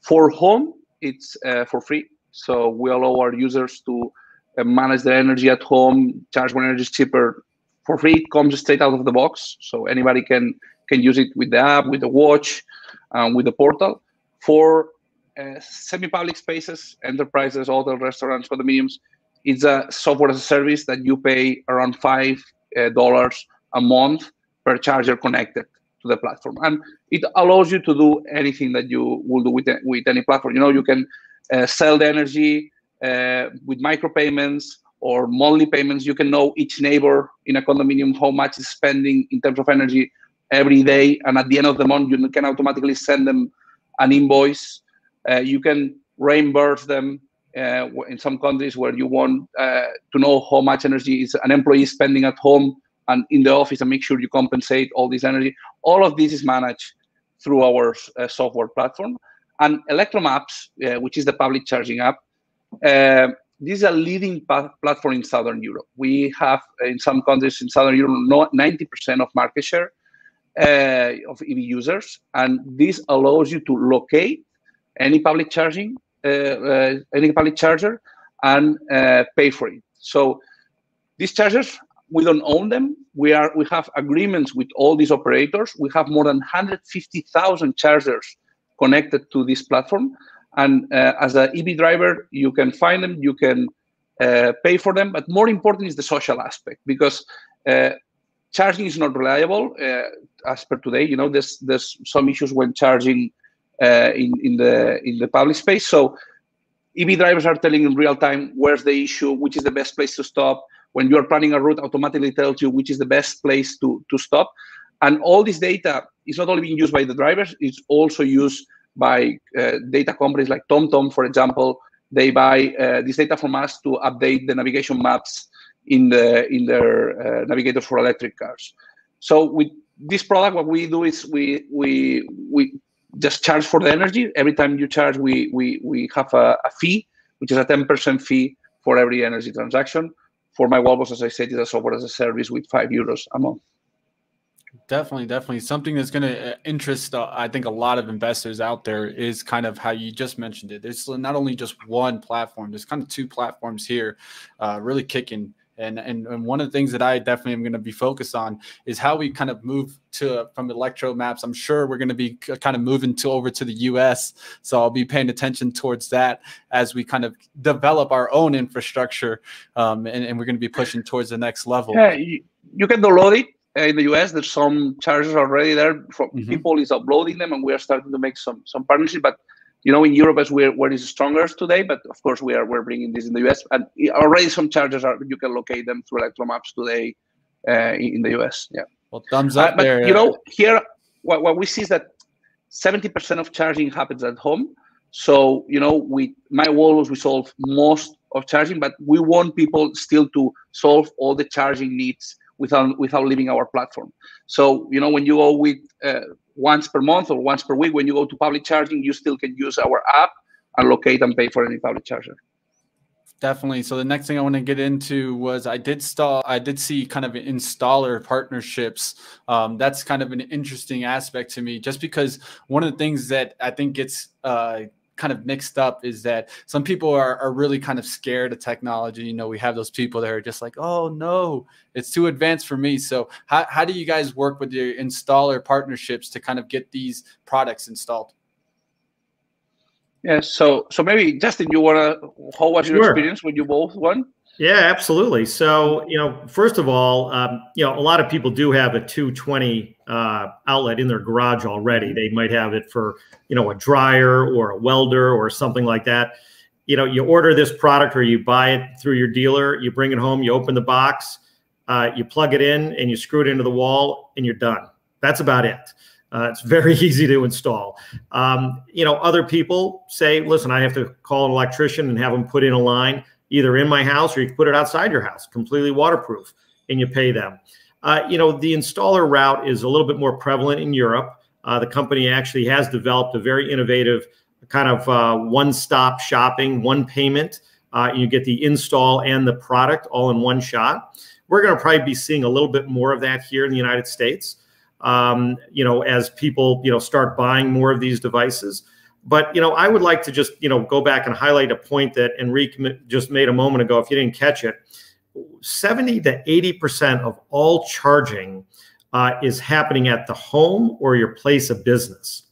[SPEAKER 3] For home, it's uh, for free. So we allow our users to uh, manage their energy at home, charge when energy is cheaper for free. It comes straight out of the box, so anybody can can use it with the app, with the watch, um, with the portal. For uh, semi-public spaces, enterprises, hotel restaurants, for the condominiums, it's a software as a service that you pay around five uh, dollars a month per charger connected to the platform, and it allows you to do anything that you will do with with any platform. You know, you can uh, sell the energy uh, with micropayments or monthly payments. You can know each neighbor in a condominium how much is spending in terms of energy every day, and at the end of the month, you can automatically send them an invoice. Uh, you can reimburse them uh, in some countries where you want uh, to know how much energy is an employee spending at home and in the office and make sure you compensate all this energy. All of this is managed through our uh, software platform. And Electromaps, uh, which is the public charging app, uh, this is a leading platform in Southern Europe. We have, in some countries in Southern Europe, 90% of market share uh, of EV users. And this allows you to locate any public charging uh, uh, any public charger and uh, pay for it. So these chargers, we don't own them. We are we have agreements with all these operators. We have more than 150,000 chargers connected to this platform. And uh, as an EV driver, you can find them, you can uh, pay for them. But more important is the social aspect because uh, charging is not reliable as per today. You know, there's there's some issues when charging uh, in in the in the public space. So EV drivers are telling in real time where's the issue, which is the best place to stop. When you are planning a route, automatically tells you which is the best place to to stop. And all this data is not only being used by the drivers; it's also used by uh, data companies like TomTom, for example. They buy uh, this data from us to update the navigation maps in the in their uh, navigators for electric cars. So with this product, what we do is we we we just charge for the energy. Every time you charge, we we we have a, a fee, which is a 10% fee for every energy transaction. For my Wallbox, as I said, is a software as a service with five euros a month.
[SPEAKER 1] Definitely, definitely. Something that's going to uh, interest, uh, I think, a lot of investors out there is kind of how you just mentioned it. There's not only just one platform, there's kind of two platforms here, uh, really kicking And, and, and one of the things that I definitely am going to be focused on is how we kind of move to from Electromaps. I'm sure we're going to be kind of moving to over to the US. So I'll be paying attention towards that as we kind of develop our own infrastructure. Um, and, and we're going to be pushing towards the next level.
[SPEAKER 3] Yeah, you, you can download it uh, in the US. There's some chargers already there. From mm-hmm. People is uploading them, and we are starting to make some some partnership. But you know, in Europe is where, where it's stronger today, but of course we are we're bringing this in the US, and already some chargers are you can locate them through Electromaps today uh, in the US. Yeah.
[SPEAKER 1] Well, thumbs up uh,
[SPEAKER 3] but,
[SPEAKER 1] there.
[SPEAKER 3] You know, here what, what we see is that 70% of charging happens at home. So you know, we my goal we solve most of charging, but we want people still to solve all the charging needs without without leaving our platform. So you know, when you go with uh, once per month or once per week when you go to public charging you still can use our app and locate and pay for any public charger.
[SPEAKER 1] Definitely. So the next thing i want to get into was i did stall i did see kind of installer partnerships. Um, that's kind of an interesting aspect to me just because one of the things that i think gets uh, kind of mixed up is that some people are, are really kind of scared of technology. You know, we have those people that are just like, oh no, it's too advanced for me. So how, how do you guys work with your installer partnerships to kind of get these products installed?
[SPEAKER 3] Yeah, so so maybe Justin, you wanna how was your sure. experience when you both won?
[SPEAKER 4] Yeah, absolutely. So, you know, first of all, um, you know, a lot of people do have a 220 uh, outlet in their garage already. They might have it for, you know, a dryer or a welder or something like that. You know, you order this product or you buy it through your dealer, you bring it home, you open the box, uh, you plug it in, and you screw it into the wall, and you're done. That's about it. Uh, it's very easy to install. Um, you know, other people say, listen, I have to call an electrician and have them put in a line either in my house or you put it outside your house, completely waterproof, and you pay them. Uh, you know, the installer route is a little bit more prevalent in Europe. Uh, the company actually has developed a very innovative kind of uh, one-stop shopping, one payment. Uh, you get the install and the product all in one shot. We're going to probably be seeing a little bit more of that here in the United States. Um, you know, as people you know start buying more of these devices. But you know, I would like to just you know go back and highlight a point that Enrique just made a moment ago. If you didn't catch it, seventy to eighty percent of all charging uh, is happening at the home or your place of business.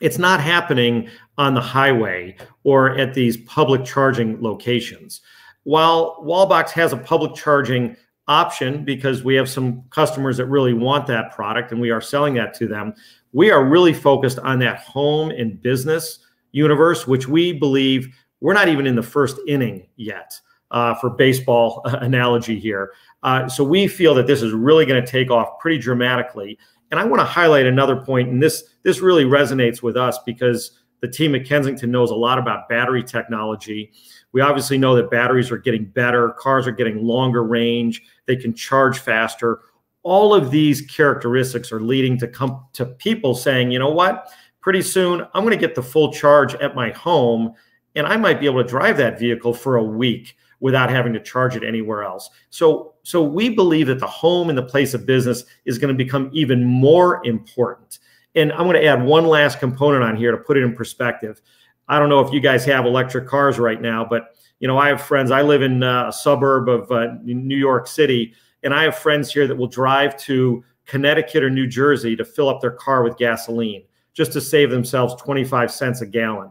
[SPEAKER 4] It's not happening on the highway or at these public charging locations. While Wallbox has a public charging option because we have some customers that really want that product and we are selling that to them, we are really focused on that home and business universe, which we believe we're not even in the first inning yet uh, for baseball analogy here. Uh, so we feel that this is really going to take off pretty dramatically. And I want to highlight another point, and this this really resonates with us because the team at Kensington knows a lot about battery technology. We obviously know that batteries are getting better, cars are getting longer range, they can charge faster all of these characteristics are leading to come to people saying, you know what, pretty soon I'm going to get the full charge at my home and I might be able to drive that vehicle for a week without having to charge it anywhere else. So so we believe that the home and the place of business is going to become even more important. And I'm going to add one last component on here to put it in perspective. I don't know if you guys have electric cars right now, but you know, I have friends. I live in uh, a suburb of uh, New York City and I have friends here that will drive to Connecticut or New Jersey to fill up their car with gasoline just to save themselves 25 cents a gallon.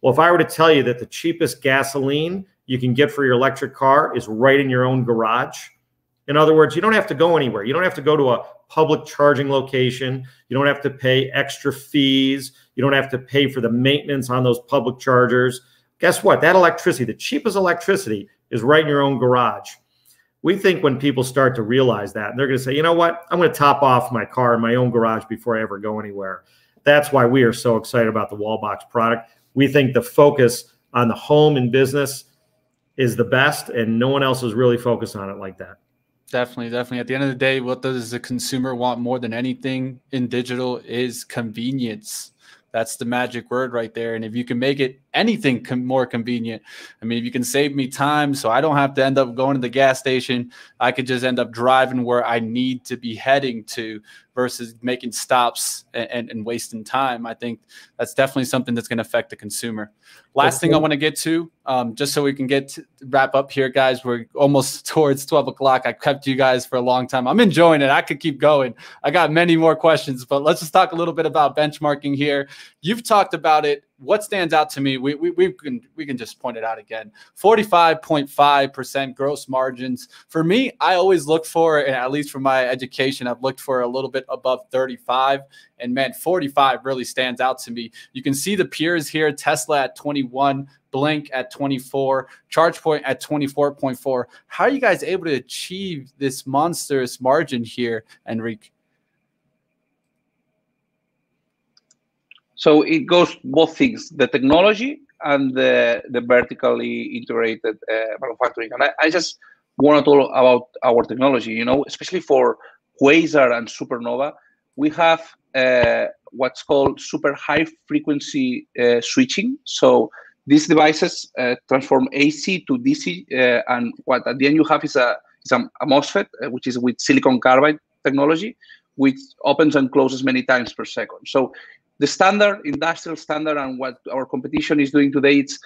[SPEAKER 4] Well, if I were to tell you that the cheapest gasoline you can get for your electric car is right in your own garage, in other words, you don't have to go anywhere. You don't have to go to a public charging location. You don't have to pay extra fees. You don't have to pay for the maintenance on those public chargers. Guess what? That electricity, the cheapest electricity, is right in your own garage we think when people start to realize that, they're going to say, you know what, I'm going to top off my car in my own garage before I ever go anywhere. That's why we are so excited about the Wallbox product. We think the focus on the home and business is the best, and no one else is really focused on it like that.
[SPEAKER 1] Definitely, definitely. At the end of the day, what does the consumer want more than anything in digital is convenience. That's the magic word right there. And if you can make it anything more convenient. I mean, if you can save me time so I don't have to end up going to the gas station, I could just end up driving where I need to be heading to versus making stops and, and, and wasting time. I think that's definitely something that's going to affect the consumer. Last thing I want to get to, um, just so we can get to wrap up here, guys. We're almost towards 12 o'clock. I kept you guys for a long time. I'm enjoying it. I could keep going. I got many more questions, but let's just talk a little bit about benchmarking here. You've talked about it what stands out to me, we, we, we can we can just point it out again. 45.5% gross margins. For me, I always look for, and at least for my education, I've looked for a little bit above 35. And man, 45 really stands out to me. You can see the peers here, Tesla at 21, Blink at 24, ChargePoint at 24.4. How are you guys able to achieve this monstrous margin here, Enrique?
[SPEAKER 3] So it goes both things, the technology and the, the vertically integrated uh, manufacturing. And I, I, just want to talk about our technology, you know, especially for Quasar and Supernova, we have uh, what's called super high frequency uh, switching. So these devices uh, transform AC to DC, uh, and what at the end you have is a, a, a MOSFET, uh, which is with silicon carbide technology, which opens and closes many times per second. So the standard industrial standard and what our competition is doing today it's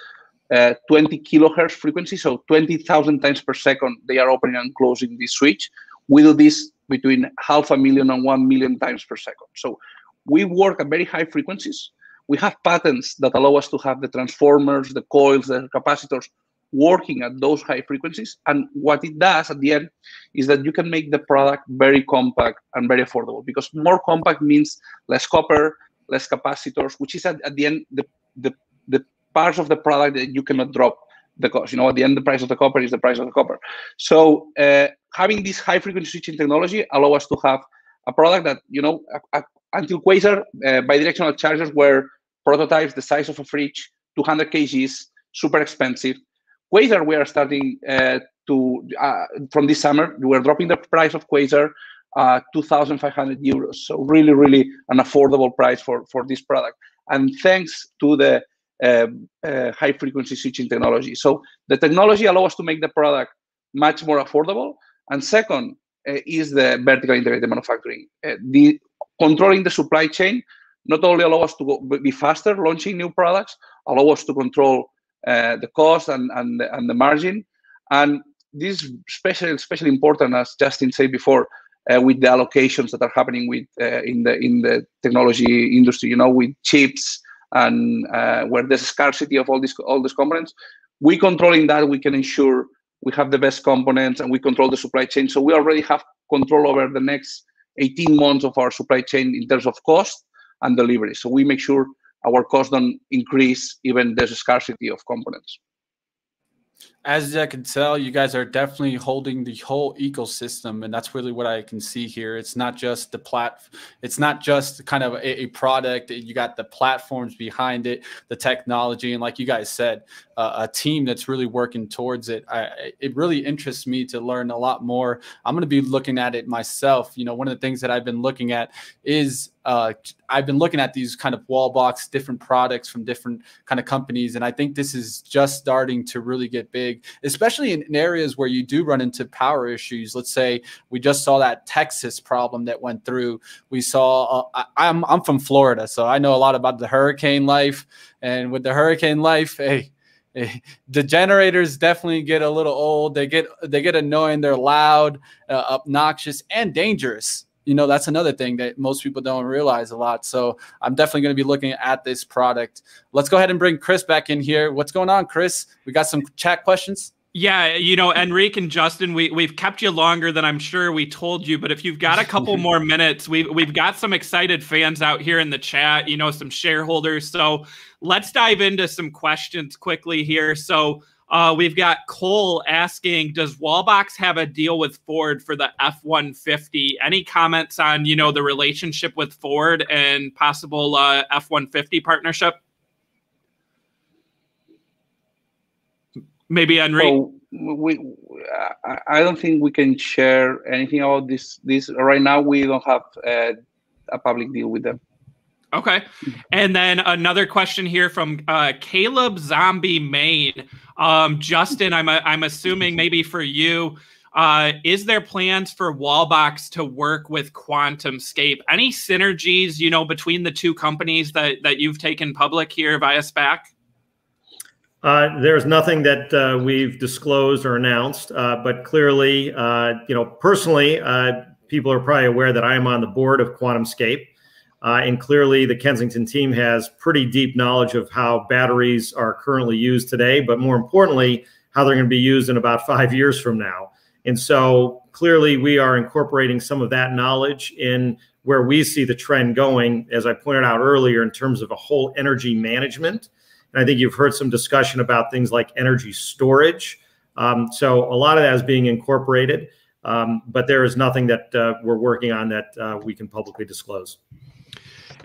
[SPEAKER 3] uh, 20 kilohertz frequency so 20,000 times per second they are opening and closing this switch. We do this between half a million and one million times per second. So we work at very high frequencies. We have patents that allow us to have the transformers the coils the capacitors working at those high frequencies. And what it does at the end is that you can make the product very compact and very affordable because more compact means less copper less capacitors, which is at, at the end the, the the parts of the product that you cannot drop the cost. You know, at the end, the price of the copper is the price of the copper. So uh, having this high frequency switching technology allow us to have a product that you know a, a, until Quasar uh, bidirectional chargers were prototypes the size of a fridge, 200 kgs, super expensive. Quasar, we are starting uh, to uh, from this summer. We are dropping the price of Quasar uh, 2,500 euros. So really, really an affordable price for, for this product. And thanks to the uh, uh, high frequency switching technology. So the technology allows us to make the product much more affordable. And second uh, is the vertical integrated manufacturing. Uh, the controlling the supply chain not only allow us to go, be faster launching new products, allow us to control uh, the cost and, and, and the margin. And this is especially, especially important, as Justin said before, uh, with the allocations that are happening with uh, in the in the technology industry. You know, with chips and uh, where there's scarcity of all these all these components. We controlling that, we can ensure we have the best components and we control the supply chain. So we already have control over the next 18 months of our supply chain in terms of cost and delivery. So we make sure our costs don't increase even there's a scarcity of components
[SPEAKER 1] as I can tell, you guys are definitely holding the whole ecosystem, and that's really what I can see here. It's not just the plat, it's not just kind of a, a product. You got the platforms behind it, the technology, and like you guys said, uh, a team that's really working towards it. I, it really interests me to learn a lot more. I'm going to be looking at it myself. You know, one of the things that I've been looking at is uh, I've been looking at these kind of wall box, different products from different kind of companies, and I think this is just starting to really get big, especially in, in areas where you do run into power issues. Let's say we just saw that Texas problem that went through. We saw. Uh, I, I'm I'm from Florida, so I know a lot about the hurricane life, and with the hurricane life, hey the generators definitely get a little old. They get they get annoying. They're loud, uh, obnoxious, and dangerous you know that's another thing that most people don't realize a lot. So i'm definitely going to be looking at this product. Let's go ahead and bring chris back in here. What's going on chris? We got some chat questions?
[SPEAKER 2] Yeah, you know, Enrique and Justin, we we've kept you longer than I'm sure we told you, but if you've got a couple more minutes, we've we've got some excited fans out here in the chat, you know, some shareholders. So let's dive into some questions quickly here. So uh, we've got Cole asking, does Wallbox have a deal with Ford for the F-150? Any comments on, you know, the relationship with Ford and possible uh, F-150 partnership? Maybe Henry.
[SPEAKER 3] We, I don't think we can share anything about this. This right now, we don't have uh, a public deal with them.
[SPEAKER 2] Okay. And then another question here from uh, Caleb Zombie Maine. Um, Justin, I'm, I'm assuming maybe for you, uh, is there plans for Wallbox to work with QuantumScape? Any synergies, you know, between the two companies that, that you've taken public here via SPAC?
[SPEAKER 4] Uh, there's nothing that uh, we've disclosed or announced, uh, but clearly, uh, you know, personally, uh, people are probably aware that I am on the board of QuantumScape. Uh, and clearly, the Kensington team has pretty deep knowledge of how batteries are currently used today, but more importantly, how they're going to be used in about five years from now. And so, clearly, we are incorporating some of that knowledge in where we see the trend going, as I pointed out earlier, in terms of a whole energy management. And I think you've heard some discussion about things like energy storage. Um, so, a lot of that is being incorporated, um, but there is nothing that uh, we're working on that uh, we can publicly disclose.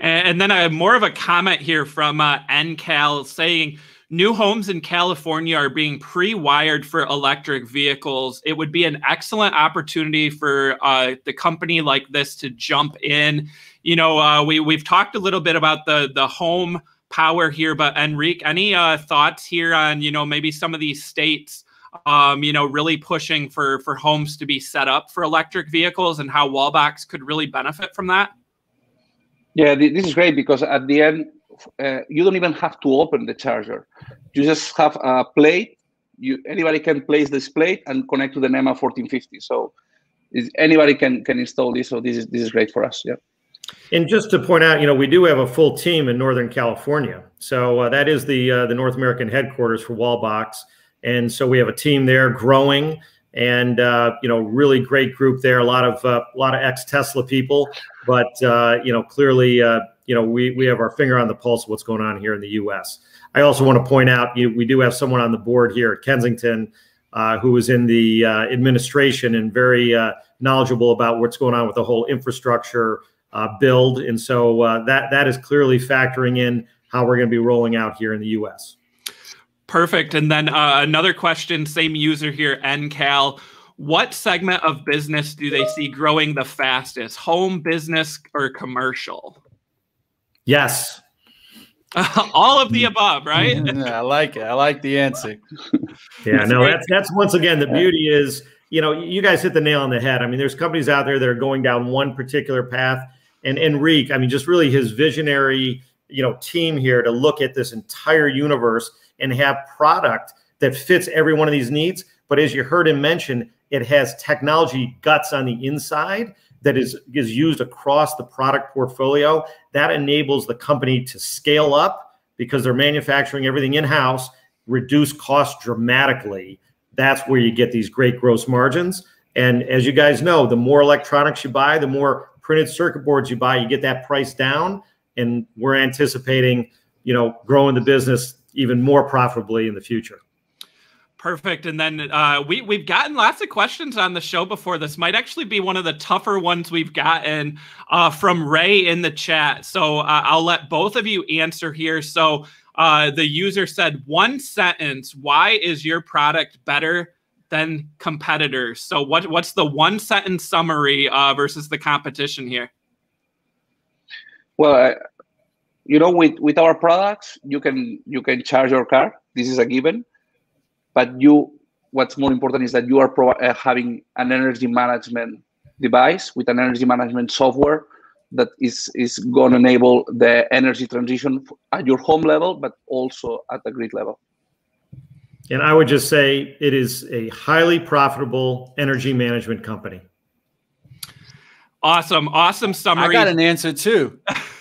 [SPEAKER 2] And then I have more of a comment here from uh, NCAL saying new homes in California are being pre-wired for electric vehicles. It would be an excellent opportunity for uh, the company like this to jump in. You know, uh, we we've talked a little bit about the the home power here, but Enrique, any uh, thoughts here on you know maybe some of these states? Um, you know, really pushing for for homes to be set up for electric vehicles and how Wallbox could really benefit from that.
[SPEAKER 3] Yeah, this is great because at the end, uh, you don't even have to open the charger. You just have a plate. You anybody can place this plate and connect to the NEMA 1450. So anybody can can install this. So this is this is great for us. Yeah.
[SPEAKER 4] And just to point out, you know, we do have a full team in Northern California. So uh, that is the uh, the North American headquarters for Wallbox, and so we have a team there growing and uh, you know really great group there a lot of uh, a lot of ex tesla people. But uh, you know clearly uh, you know we we have our finger on the pulse of what's going on here in the us i also want to point out you, we do have someone on the board here at kensington uh, who is in the uh, administration and very knowledgeable about what's going on with the whole infrastructure build. And so that that is clearly factoring in how we're going to be rolling out here in the us
[SPEAKER 2] Perfect. And then uh, another question, same user here, NCAL. What segment of business do they see growing the fastest, home, business, or commercial?
[SPEAKER 4] Yes.
[SPEAKER 2] All of the above, right?
[SPEAKER 1] yeah, I like it. I like the answer.
[SPEAKER 4] yeah, no, that's that's once again the beauty is, you know, you guys hit the nail on the head. I mean, there's companies out there that are going down one particular path, and Enrique, I mean, just really his visionary, you know, team here to look at this entire universe and have product that fits every one of these needs. But as you heard him mention, it has technology guts on the inside that is, is used across the product portfolio. That enables the company to scale up because they're manufacturing everything in house, reduce costs dramatically. That's where you get these great gross margins. And as you guys know, the more electronics you buy, the more printed circuit boards you buy, you get that price down. And we're anticipating, you know, growing the business even more profitably in the future.
[SPEAKER 2] Perfect. And then uh, we we've gotten lots of questions on the show before. This might actually be one of the tougher ones we've gotten uh, from Ray in the chat. So uh, I'll let both of you answer here. So uh, the user said, "One sentence. Why is your product better than competitors?" So what what's the one sentence summary uh, versus the competition here?
[SPEAKER 3] Well, you know with with our products you can you can charge your car. This is a given. But you what's more important is that you are pro- uh, having an energy management device with an energy management software that is is going to enable the energy transition at your home level but also at the grid level.
[SPEAKER 4] And i would just say it is a highly profitable energy management company.
[SPEAKER 2] Awesome. Awesome summary.
[SPEAKER 1] i got an answer too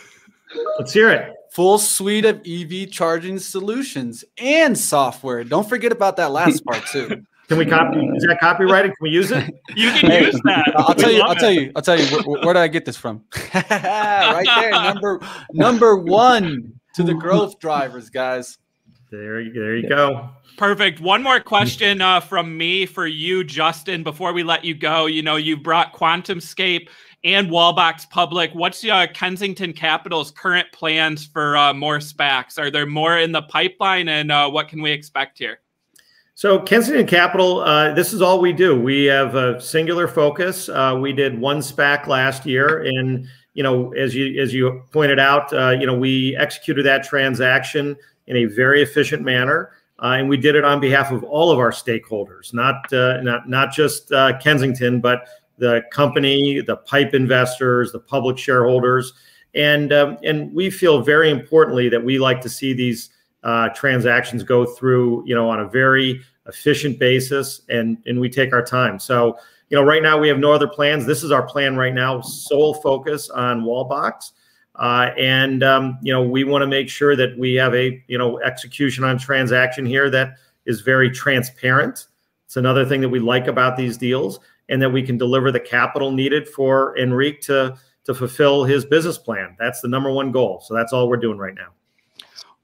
[SPEAKER 4] Let's hear it.
[SPEAKER 1] Full suite of EV charging solutions and software. Don't forget about that last part too.
[SPEAKER 4] Can we copy? Is that copyrighted? Can we use it?
[SPEAKER 2] You can hey, use that.
[SPEAKER 1] I'll tell you. I'll it. tell you. I'll tell you. Where, where did I get this from? right there, number number one to the growth drivers, guys.
[SPEAKER 4] There, there you go.
[SPEAKER 2] Perfect. One more question uh, from me for you, Justin. Before we let you go, you know you brought QuantumScape and Wallbox Public. What's uh, Kensington Capital's current plans for uh, more SPACs? Are there more in the pipeline, and uh, what can we expect here?
[SPEAKER 4] So Kensington Capital, uh, this is all we do. We have a singular focus. Uh, we did one SPAC last year, and you know, as you as you pointed out, you know, we executed that transaction in a very efficient manner. Uh, and we did it on behalf of all of our stakeholders, not uh, not not just uh, Kensington, but the company, the pipe investors, the public shareholders, and um, and we feel very importantly that we like to see these uh, transactions go through, you know, on a very efficient basis, and and we take our time. So, you know, right now we have no other plans. This is our plan right now, sole focus on Wallbox. Uh, and um, you know we want to make sure that we have a you know execution on transaction here that is very transparent. It's another thing that we like about these deals, and that we can deliver the capital needed for Enrique to to fulfill his business plan. That's the number one goal. So that's all we're doing right now.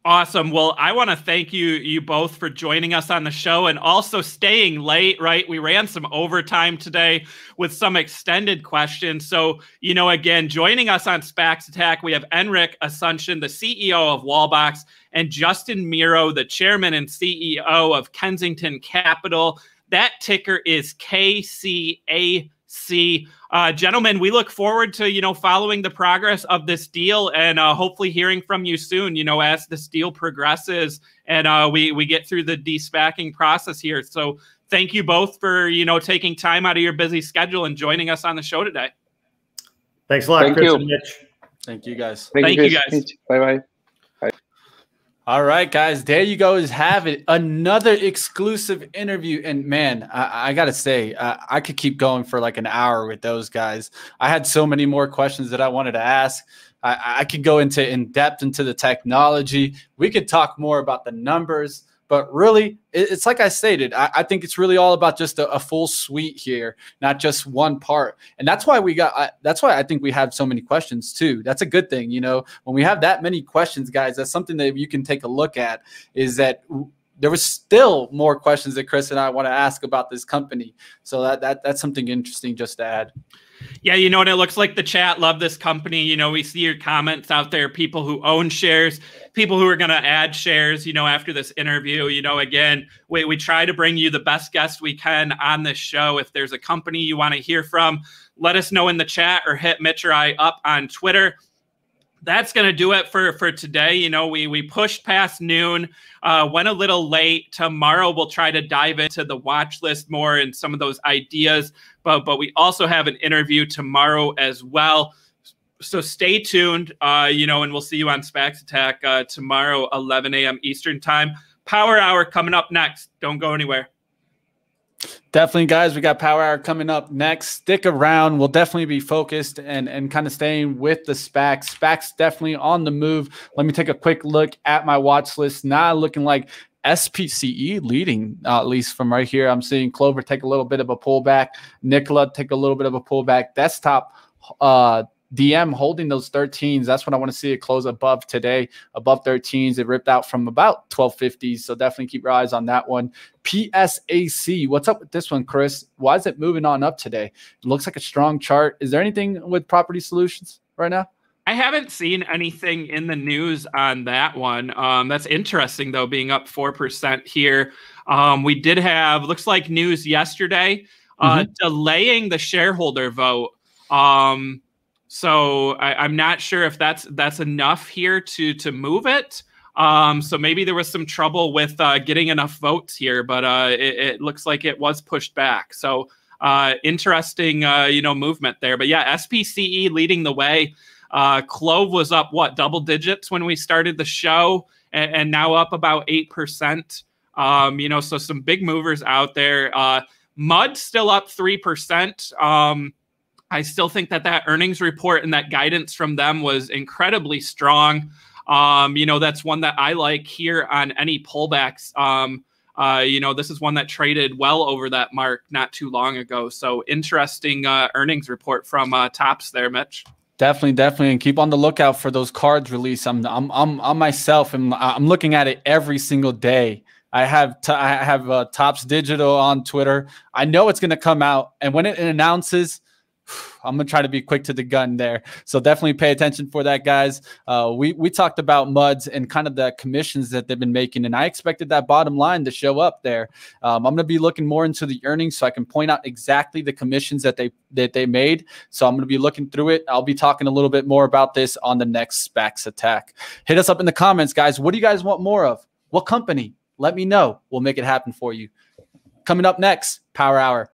[SPEAKER 2] Awesome. Well, I want to thank you you both for joining us on the show and also staying late, right? We ran some overtime today with some extended questions. So, you know, again, joining us on SPACs Attack, we have Enrique Asuncion, the CEO of Wallbox, and Justin Mirro, the chairman and CEO of Kensington Capital. That ticker is KCA see. Uh, gentlemen, we look forward to you know following the progress of this deal and uh, hopefully hearing from you soon. You know, as this deal progresses and uh, we we get through the de-SPACing process here. So thank you both for you know taking time out of your busy schedule and joining us on the show today.
[SPEAKER 4] Thanks a lot, Thank Chris you. and Mitch.
[SPEAKER 1] Thank you guys.
[SPEAKER 2] Thank, Thank you, you guys.
[SPEAKER 3] Bye bye.
[SPEAKER 1] All right, guys, there you go. Is have it another exclusive interview, and man, I, I gotta say, I, I, could keep going for like an hour with those guys. I had so many more questions that I wanted to ask. I, I could go into in depth into the technology. We could talk more about the numbers. But really, it's like I stated, I, I think it's really all about just a, a, full suite here, not just one part. And that's why we got, I, that's why I think we have so many questions too. That's a good thing. You know, when we have that many questions, guys, that's something that you can take a look at is that there was still more questions that Chris and I want to ask about this company. So that, that that's something interesting just to add.
[SPEAKER 2] Yeah, you know, and it looks like the chat love this company. You know, we see your comments out there, people who own shares, people who are going to add shares, you know, after this interview. You know, again, we, we try to bring you the best guest we can on this show. If there's a company you want to hear from, let us know in the chat or hit Mitch or I up on Twitter that's going to do it for for today. You know, we we pushed past noon, uh, went a little late. Tomorrow we'll try to dive into the watch list more and some of those ideas. But but we also have an interview tomorrow as well. So stay tuned. Uh, you know, and we'll see you on SPACs Attack uh, tomorrow, 11 a.m. Eastern time. Power Hour coming up next. Don't go anywhere.
[SPEAKER 1] Definitely, guys. We got Power Hour coming up next. Stick around. We'll definitely be focused and, and kind of staying with the SPACs. SPACs definitely on the move. Let me take a quick look at my watch list. Now looking like SPCE leading, uh, at least from right here. I'm seeing Clover take a little bit of a pullback. Nikola take a little bit of a pullback. Desktop uh, DM holding those 13s. That's what I want to see it close above today, above 13s. It ripped out from about 1250s. So definitely keep your eyes on that one. PSAC, what's up with this one, Chris? Why is it moving on up today? It looks like a strong chart. Is there anything with property solutions right now?
[SPEAKER 2] I haven't seen anything in the news on that one. Um, that's interesting, though, being up 4% here. Um, we did have, looks like news yesterday, uh, mm-hmm. delaying the shareholder vote. Um, so I, am not sure if that's that's enough here to to move it. Um, so maybe there was some trouble with uh, getting enough votes here, but uh, it, it, looks like it was pushed back. So uh, interesting, uh, you know, movement there. But yeah, SPCE leading the way. Uh, Clove was up what double digits when we started the show, and, and now up about eight percent. Um, you know, so some big movers out there. Uh, Mud still up three percent. Um, I still think that that earnings report and that guidance from them was incredibly strong. Um, you know, that's one that I like here on any pullbacks. Um, uh, you know, this is one that traded well over that mark not too long ago. So interesting uh, earnings report from uh, Topps there, Mitch.
[SPEAKER 1] Definitely, definitely, and keep on the lookout for those cards release. I'm, I'm, I'm, I'm myself, and I'm looking at it every single day. I have, t- I have uh, Topps Digital on Twitter. I know it's going to come out, and when it announces, I'm gonna try to be quick to the gun there. So definitely pay attention for that, guys. Uh, we we talked about Muds and kind of the commissions that they've been making, and I expected that bottom line to show up there. Um, I'm gonna be looking more into the earnings so I can point out exactly the commissions that they that they made. So I'm gonna be looking through it. I'll be talking a little bit more about this on the next SPACs attack. Hit us up in the comments, guys. What do you guys want more of? What company? Let me know. We'll make it happen for you. Coming up next, Power Hour.